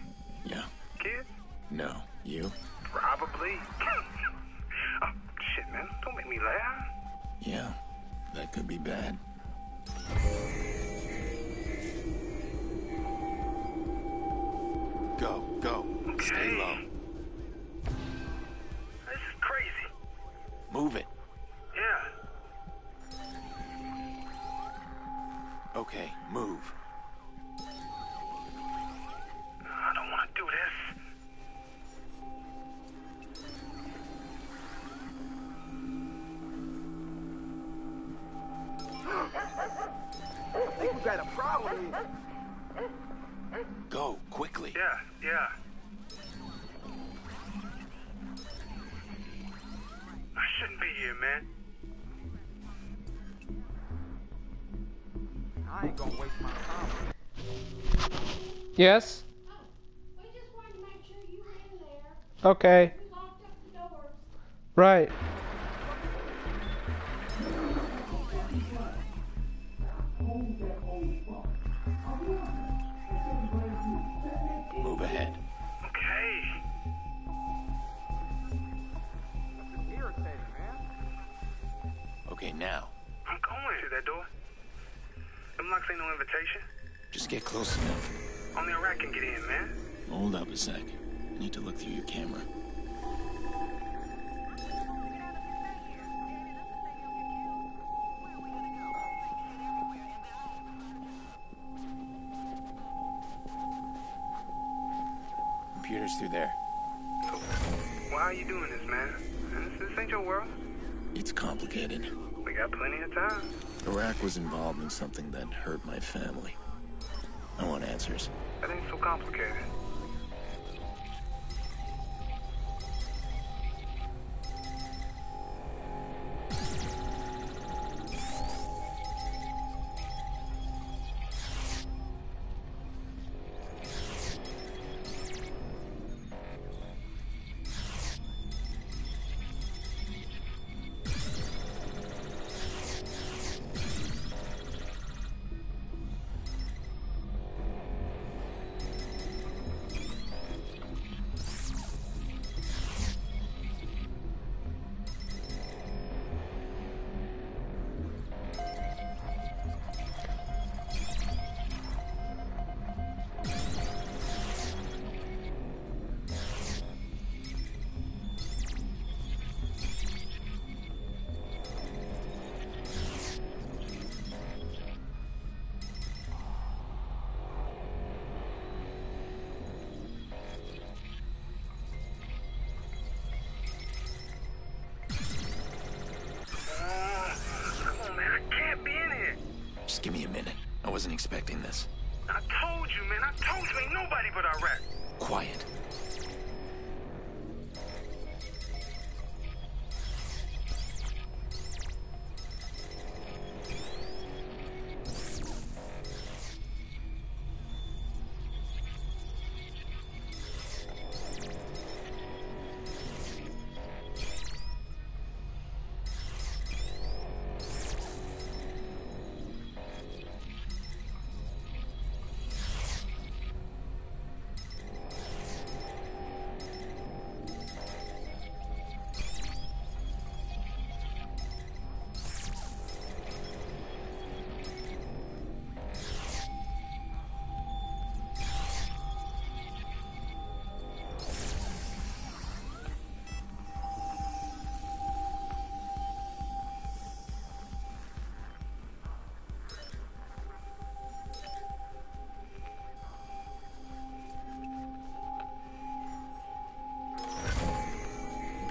I think we got a problem. Go, quickly. Yeah, yeah. I shouldn't be here, man. I ain't gonna waste my time. Yes? Okay. Right. To that door. Them locks ain't no invitation. Just get close enough. Only a rat can get in, man. Hold up a sec. I need to look through your camera. Computer's through there. Why are you doing this, man? This, this ain't your world. It's complicated. We got plenty of time. Iraq was involved in something that hurt my family. I want answers. That ain't so complicated.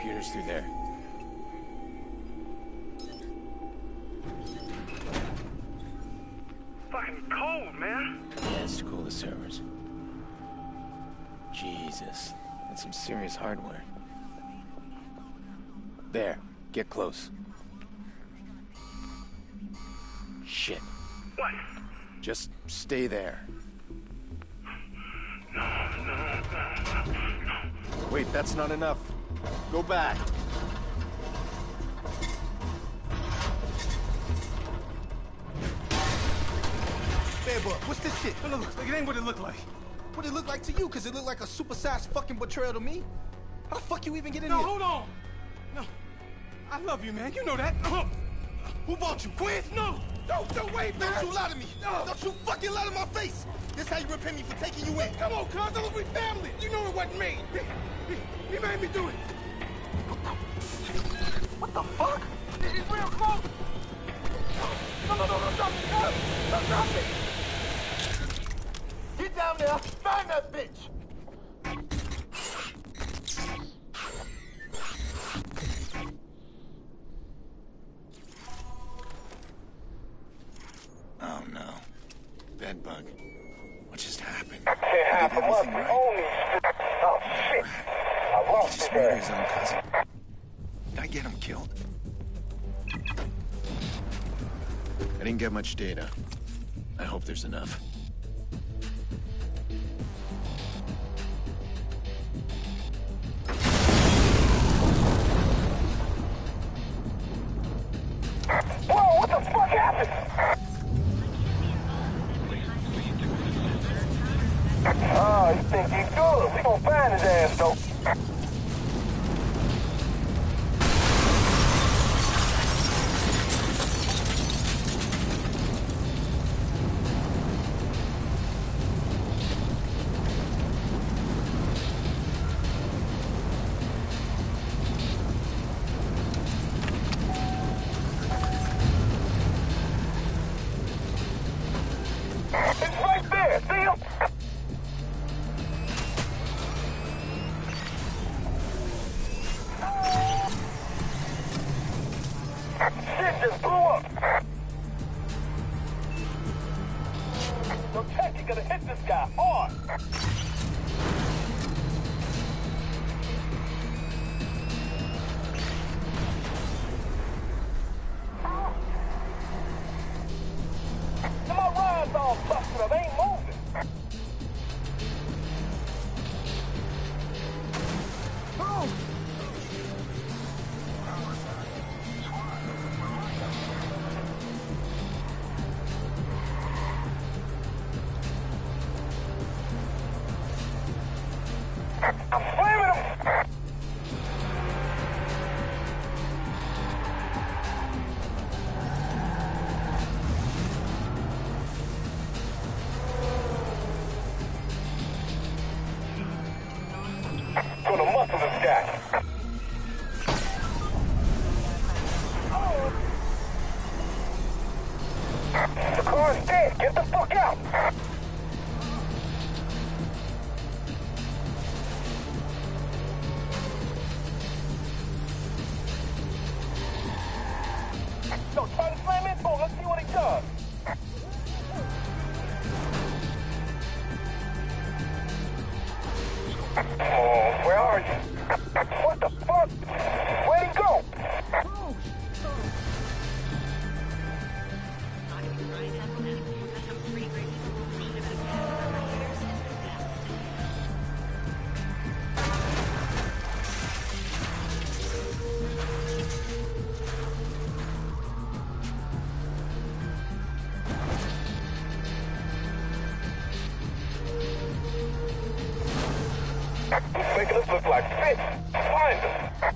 Computer's through there. Fucking cold, man. Yeah, it's to cool the servers. Jesus. That's some serious hardware. There. Get close. Shit. What? Just stay there. Wait, that's not enough. Go back. Bad boy, what's this shit? Look, look, it ain't what it look like. What it look like to you? Cause it look like a supersized fucking betrayal to me. How the fuck you even get in No, here? hold on. No. I love you, man. You know that. Uh-huh. Who bought you? Quinn? No. Don't, don't wait, man. Don't you lie to me. No. Don't you fucking lie to my face. This how you repay me for taking you in. Come on, cuz. Look, we family. You know it wasn't me. He, he, he made me do it. The fuck? Real close. No, no, no, no. Get down there. Find that bitch. Data. Making us look like fish. Find him.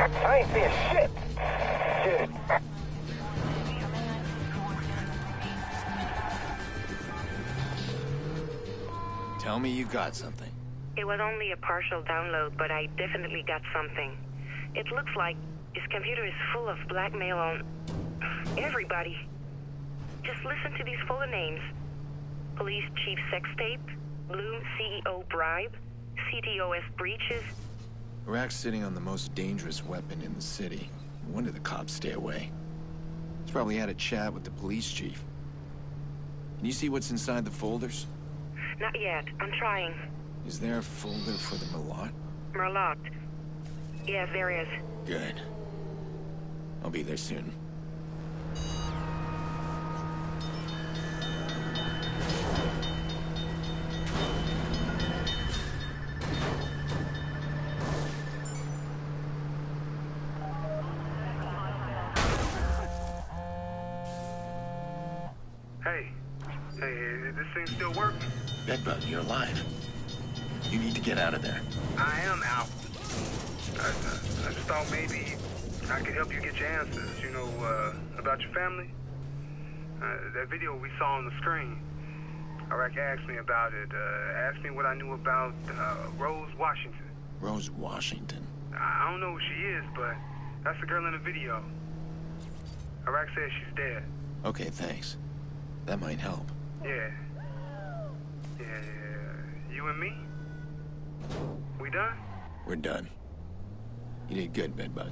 I ain't seeing shit. Shit. Tell me you got something. It was only a partial download, but I definitely got something. It looks like his computer is full of blackmail on everybody. Just listen to these fuller names. Police Chief Sex Tape, Blume CEO Bribe, CTOS Breaches. Iraq's sitting on the most dangerous weapon in the city. Did the cops stay away? He's probably had a chat with the police chief. Can you see what's inside the folders? Not yet. I'm trying. Is there a folder for the Malot? Merlaut. Yes, there is. Good. I'll be there soon. That video we saw on the screen. Iraq asked me about it, uh, asked me what I knew about uh, Rose Washington. Rose Washington. I don't know who she is, but that's the girl in the video. Iraq says she's dead. Okay, thanks. That might help. Yeah. Yeah, yeah. You and me? We done? We're done. You did good, Bedbug.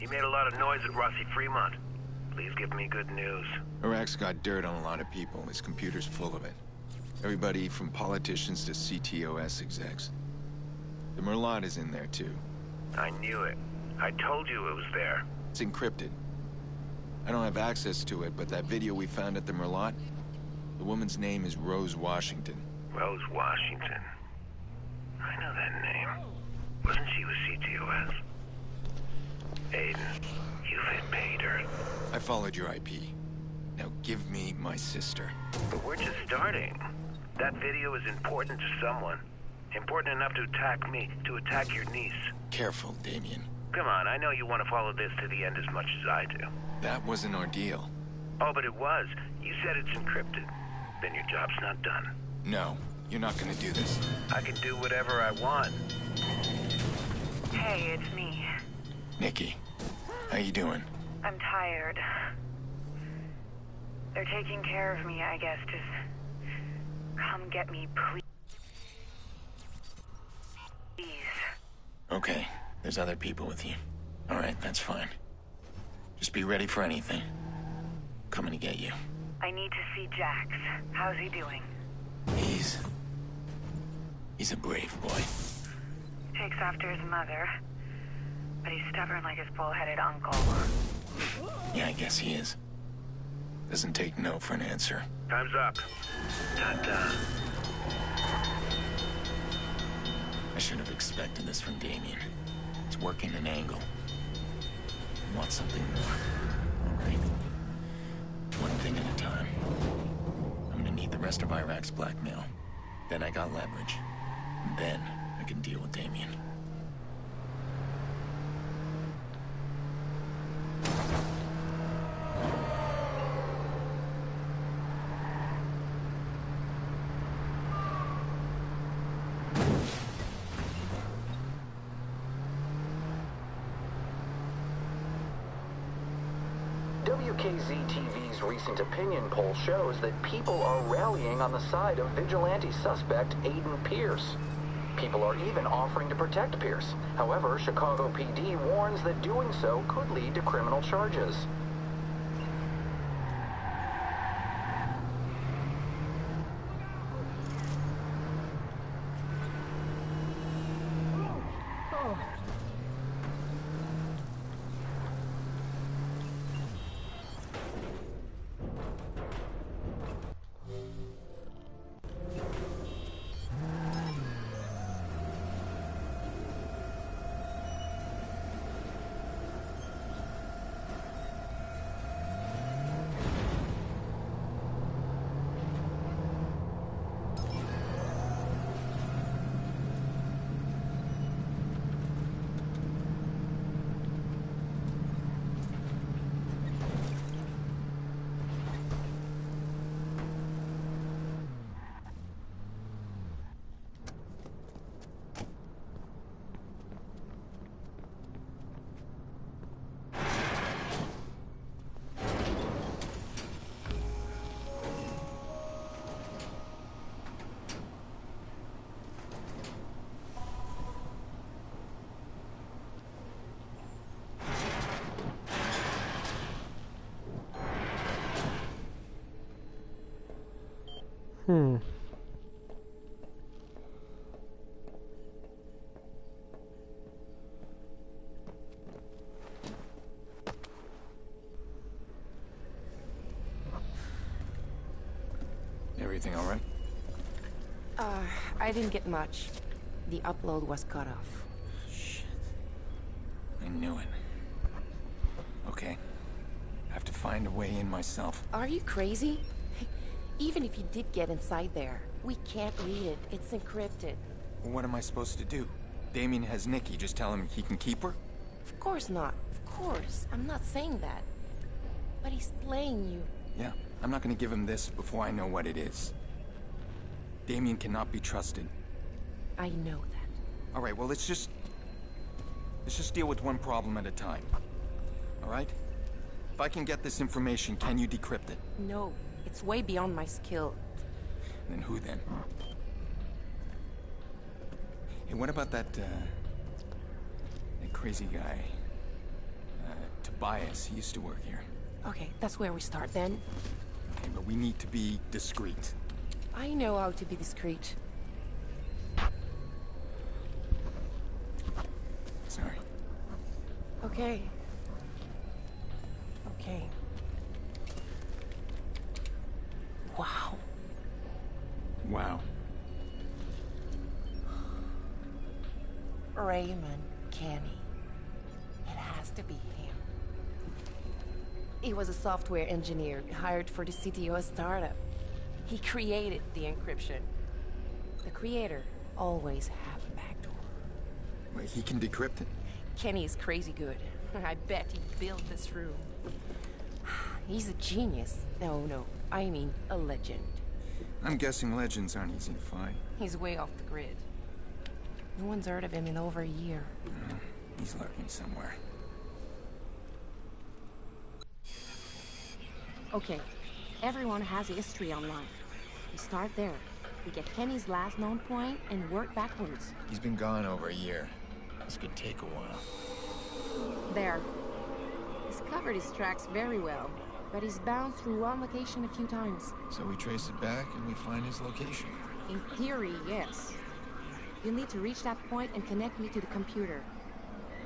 You made a lot of noise at Rossi Fremont. Please give me good news. Iraq's got dirt on a lot of people. His computer's full of it. Everybody from politicians to CTOS execs. The Merlaut is in there, too. I knew it. I told you it was there. It's encrypted. I don't have access to it, but that video we found at the Merlaut, the woman's name is Rose Washington. Rose Washington. I know that name. Wasn't she with CTOS? Aiden, you've hit pay dirt. I followed your IP. Now give me my sister. But we're just starting. That video is important to someone. Important enough to attack me, to attack your niece. Careful, Damien. Come on, I know you want to follow this to the end as much as I do. That was an ordeal. Oh, but it was. You said it's encrypted. Then your job's not done. No, you're not gonna do this. I can do whatever I want. Hey, it's me. Nicky, how you doing? I'm tired. They're taking care of me, I guess. Just come get me, please. Please. Okay, there's other people with you. All right, that's fine. Just be ready for anything. Coming to get you. I need to see Jax. How's he doing? He's... He's a brave boy. Takes after his mother. But he's stubborn like his bull-headed uncle. Yeah, I guess he is. Doesn't take no for an answer. Time's up. Ta-ta. I should have expected this from Damien. He's working an angle. I want something more. All right. One thing at a time. I'm gonna need the rest of Iraq's blackmail. Then I got leverage. And then I can deal with Damien. Recent opinion poll shows that people are rallying on the side of vigilante suspect Aiden Pearce. People are even offering to protect Pearce. However, Chicago PD warns that doing so could lead to criminal charges. I didn't get much. The upload was cut off. I knew it. Okay. I have to find a way in myself. Are you crazy? Even if you did get inside there, we can't read it. It's encrypted. What am I supposed to do? Damien has Nicky. Just tell him he can keep her? Of course not. Of course. I'm not saying that. But he's playing you. Yeah. I'm not gonna give him this before I know what it is. Damien cannot be trusted. I know that. All right, well, let's just... Let's just deal with one problem at a time. All right? If I can get this information, can you decrypt it? No, it's way beyond my skill. Then who then? Hey, what about that, uh... That crazy guy? Uh, Tobias, he used to work here. Okay, that's where we start then. Okay, but we need to be discreet. I know how to be discreet. Sorry. Okay. Okay. Wow. Wow. Raymond Kenney. It has to be him. He was a software engineer hired for the CTO startup. He created the encryption. The creator always have a backdoor. Wait, he can decrypt it? Kenney is crazy good. I bet he built this room. He's a genius. No, no, I mean a legend. I'm guessing legends aren't easy to find. He's way off the grid. No one's heard of him in over a year. Uh, he's lurking somewhere. Okay, everyone has a history online. We start there. We get Kenney's last known point and work backwards. He's been gone over a year. This could take a while. There. He's covered his tracks very well, but he's bounced through one location a few times. So we trace it back and we find his location. In theory, yes. You'll need to reach that point and connect me to the computer.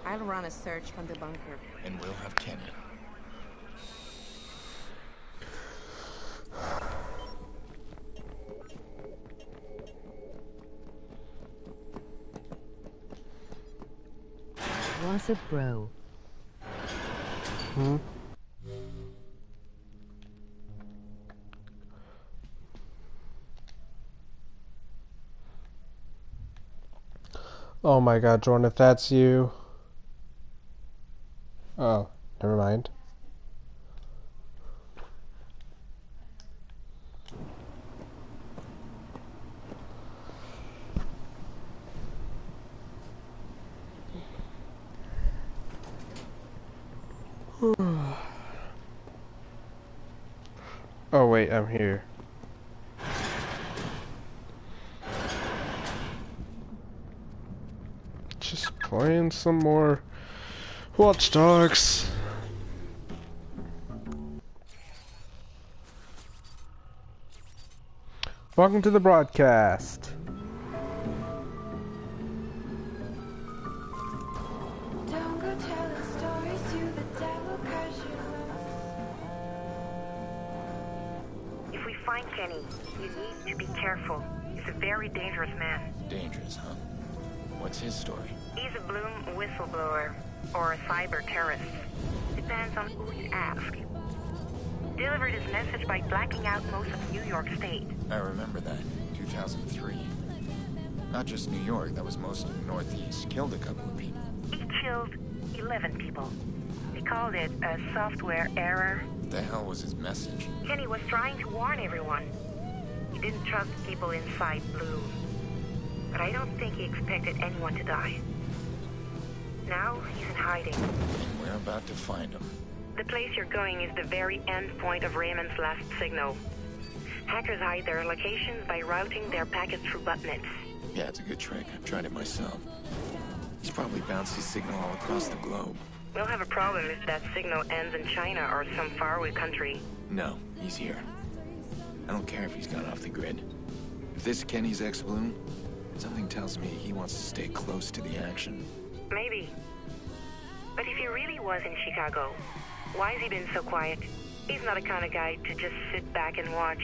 I'll run a search from the bunker. And we'll have Kenney. Gossip Bro. Hmm? Oh my god, Jordan, if that's you. Oh, never mind. Oh, wait, I'm here. Just playing some more Watch Dogs. Welcome to the broadcast. What's his story? He's a Blume whistleblower or a cyber terrorist. Depends on who you ask. Delivered his message by blacking out most of New York State. I remember that. 2003. Not just New York, that was most of the Northeast. Killed a couple of people. He killed 11 people. They called it a software error. What the hell was his message? Kenney was trying to warn everyone. He didn't trust people inside Blume. But I don't think he expected anyone to die. Now he's in hiding. And we're about to find him. The place you're going is the very end point of Raymond's last signal. Hackers hide their locations by routing their packets through botnets. Yeah, it's a good trick. I've tried it myself. He's probably bounced his signal all across the globe. We'll have a problem if that signal ends in China or some faraway country. No, he's here. I don't care if he's gone off the grid. If this Kenney's ex-Blume, something tells me he wants to stay close to the action. Maybe. But if he really was in Chicago, why has he been so quiet? He's not the kind of guy to just sit back and watch.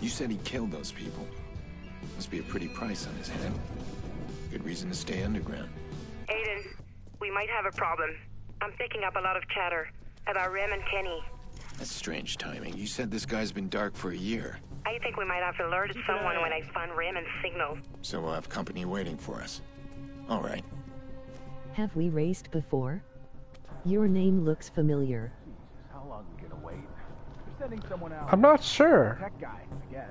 You said he killed those people. Must be a pretty price on his head. Good reason to stay underground. Aiden, we might have a problem. I'm picking up a lot of chatter about Raymond Kenney. That's strange timing. You said this guy's been dark for a year. I think we might have alerted someone when I found Raymond's signal. So we'll have company waiting for us. All right. Have we raced before? Your name looks familiar. How long are we gonna wait? They're sending someone out. I'm not sure. Tech guy, I guess.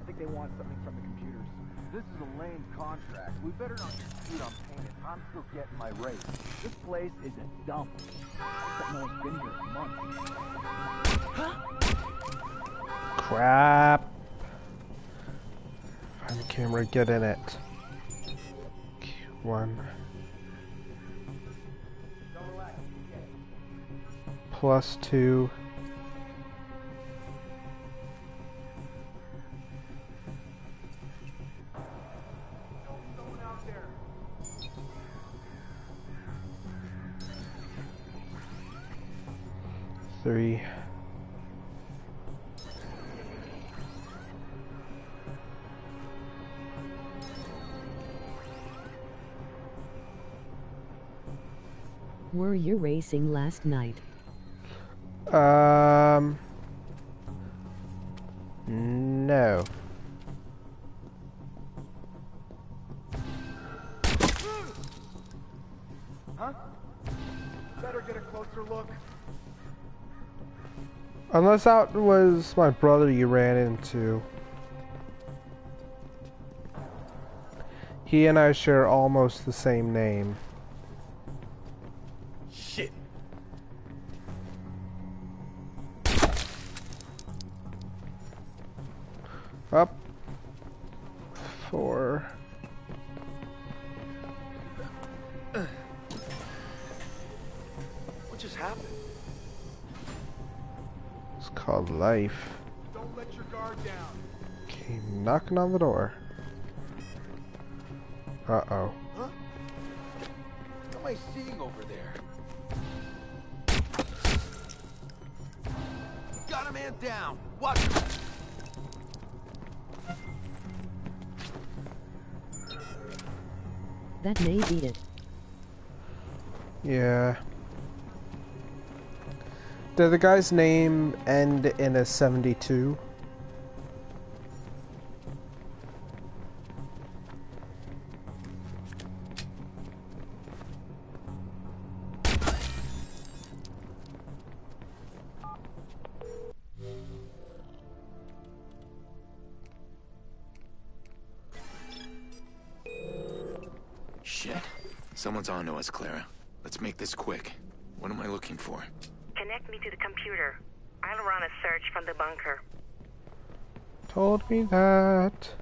I think they want something from the computers. This is a lame contract. We better not dispute on payment. I'm still getting my raise. This place is a dump. Except no one's been here in months. Crap. Find the camera, get in it. One. Plus two. Three. Were you racing last night? Um. No. Huh? Better get a closer look. Unless that was my brother you ran into. He and I share almost the same name. Four. What just happened? It's called life. Don't let your guard down. Came knocking on the door. Uh oh. Huh? What am I seeing over there? Got a man down. Watch him. That may be it. Yeah. Did the guy's name end in a 72? Someone's on to us, Clara. Let's make this quick. What am I looking for? Connect me to the computer. I'll run a search from the bunker. told me that.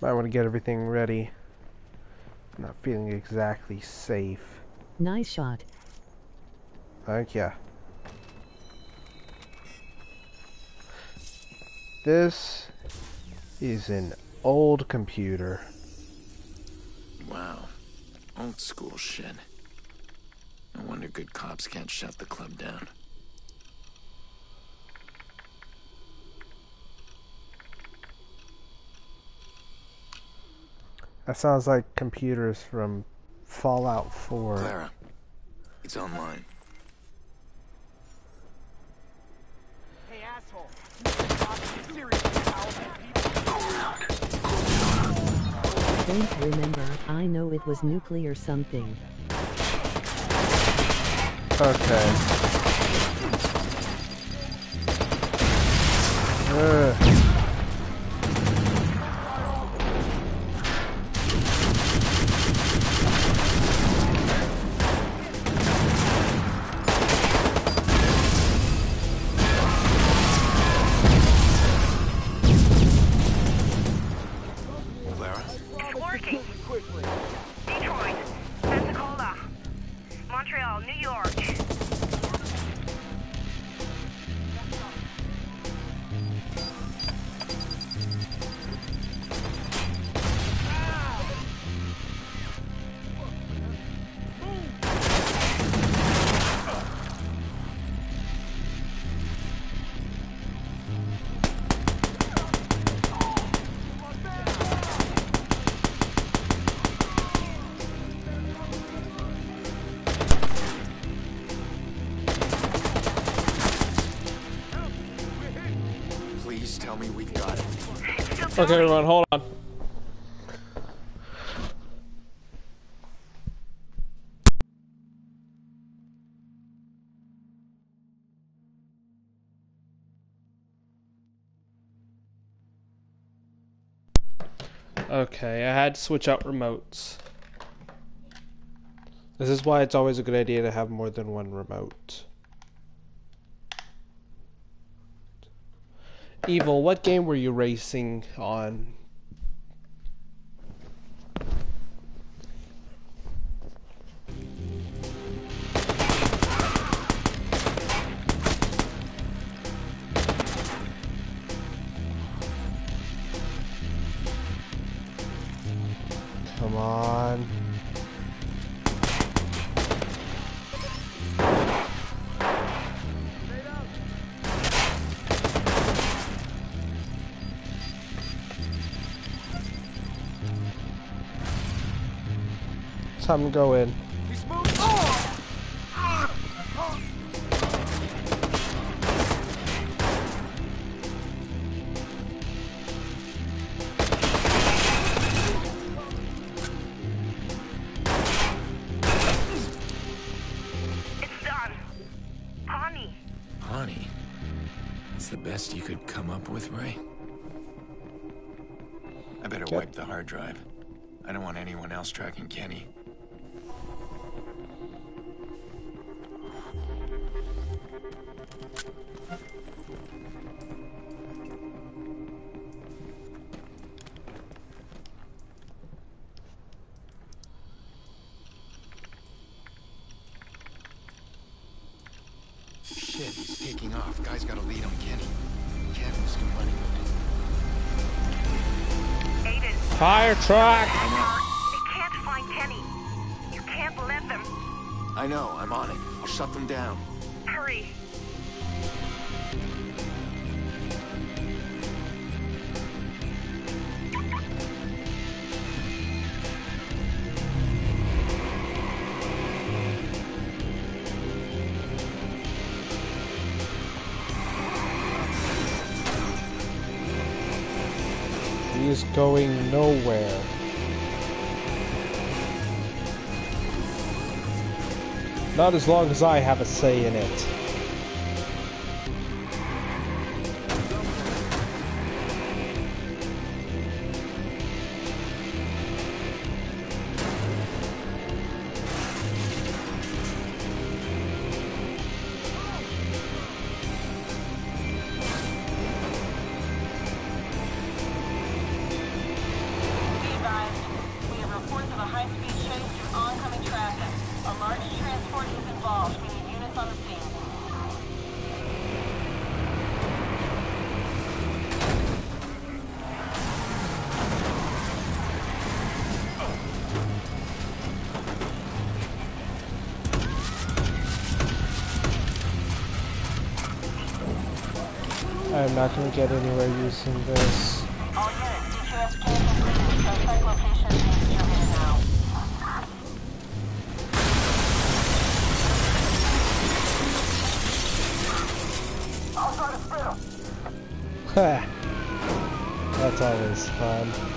Might want to get everything ready. I'm not feeling exactly safe. Nice shot. Thank ya. This is an old computer. Wow. Old school shit. No wonder good cops can't shut the club down. That sounds like computers from Fallout 4. Clara, it's online. Don't remember, I know it was nuclear something. Okay. Ugh. Okay, everyone, hold on. Okay, I had to switch out remotes. This is why it's always a good idea to have more than one remote. Evil, what game were you racing on? Time to truck! Not as long as I have a say in it. I'm not gonna get anywhere using this. Always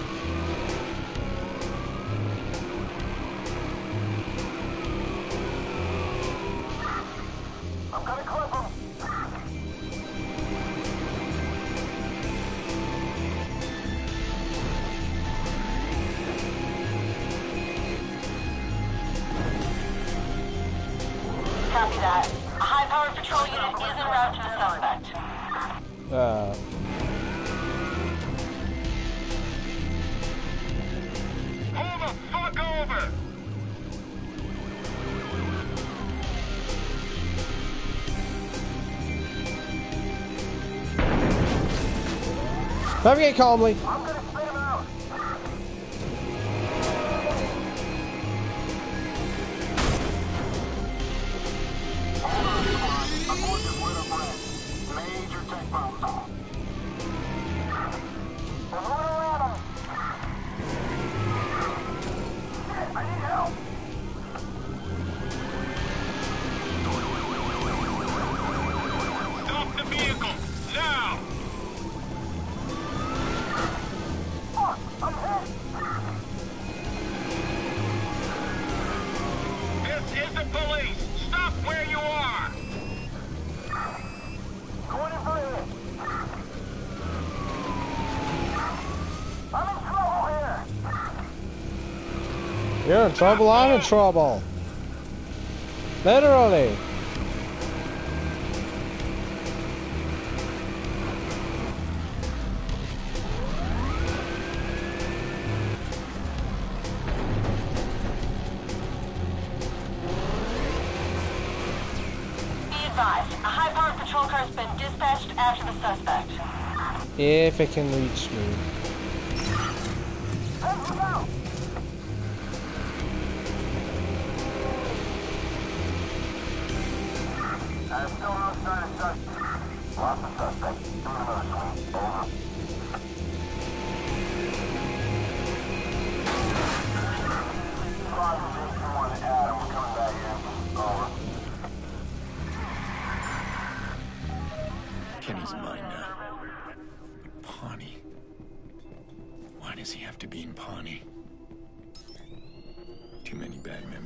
navigate calmly. Been dispatched after the suspect. If it can reach me.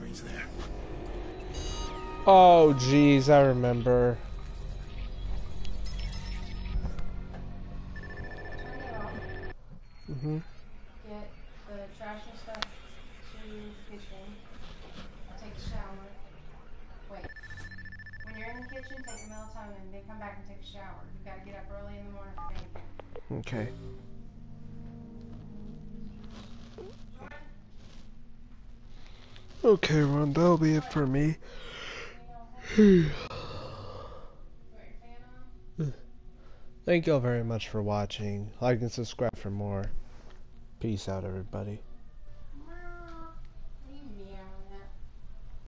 Bad memories there. Oh, jeez, I remember. Mm-hmm. Get the trash and stuff to the kitchen. Take a shower. Wait. When you're in the kitchen, take a melatonin, then come back and take a shower. You've got to get up early in the morning for daycare. Okay. Okay, Ron, that'll be it for me. Thank you all very much for watching. Like and subscribe for more. Peace out, everybody.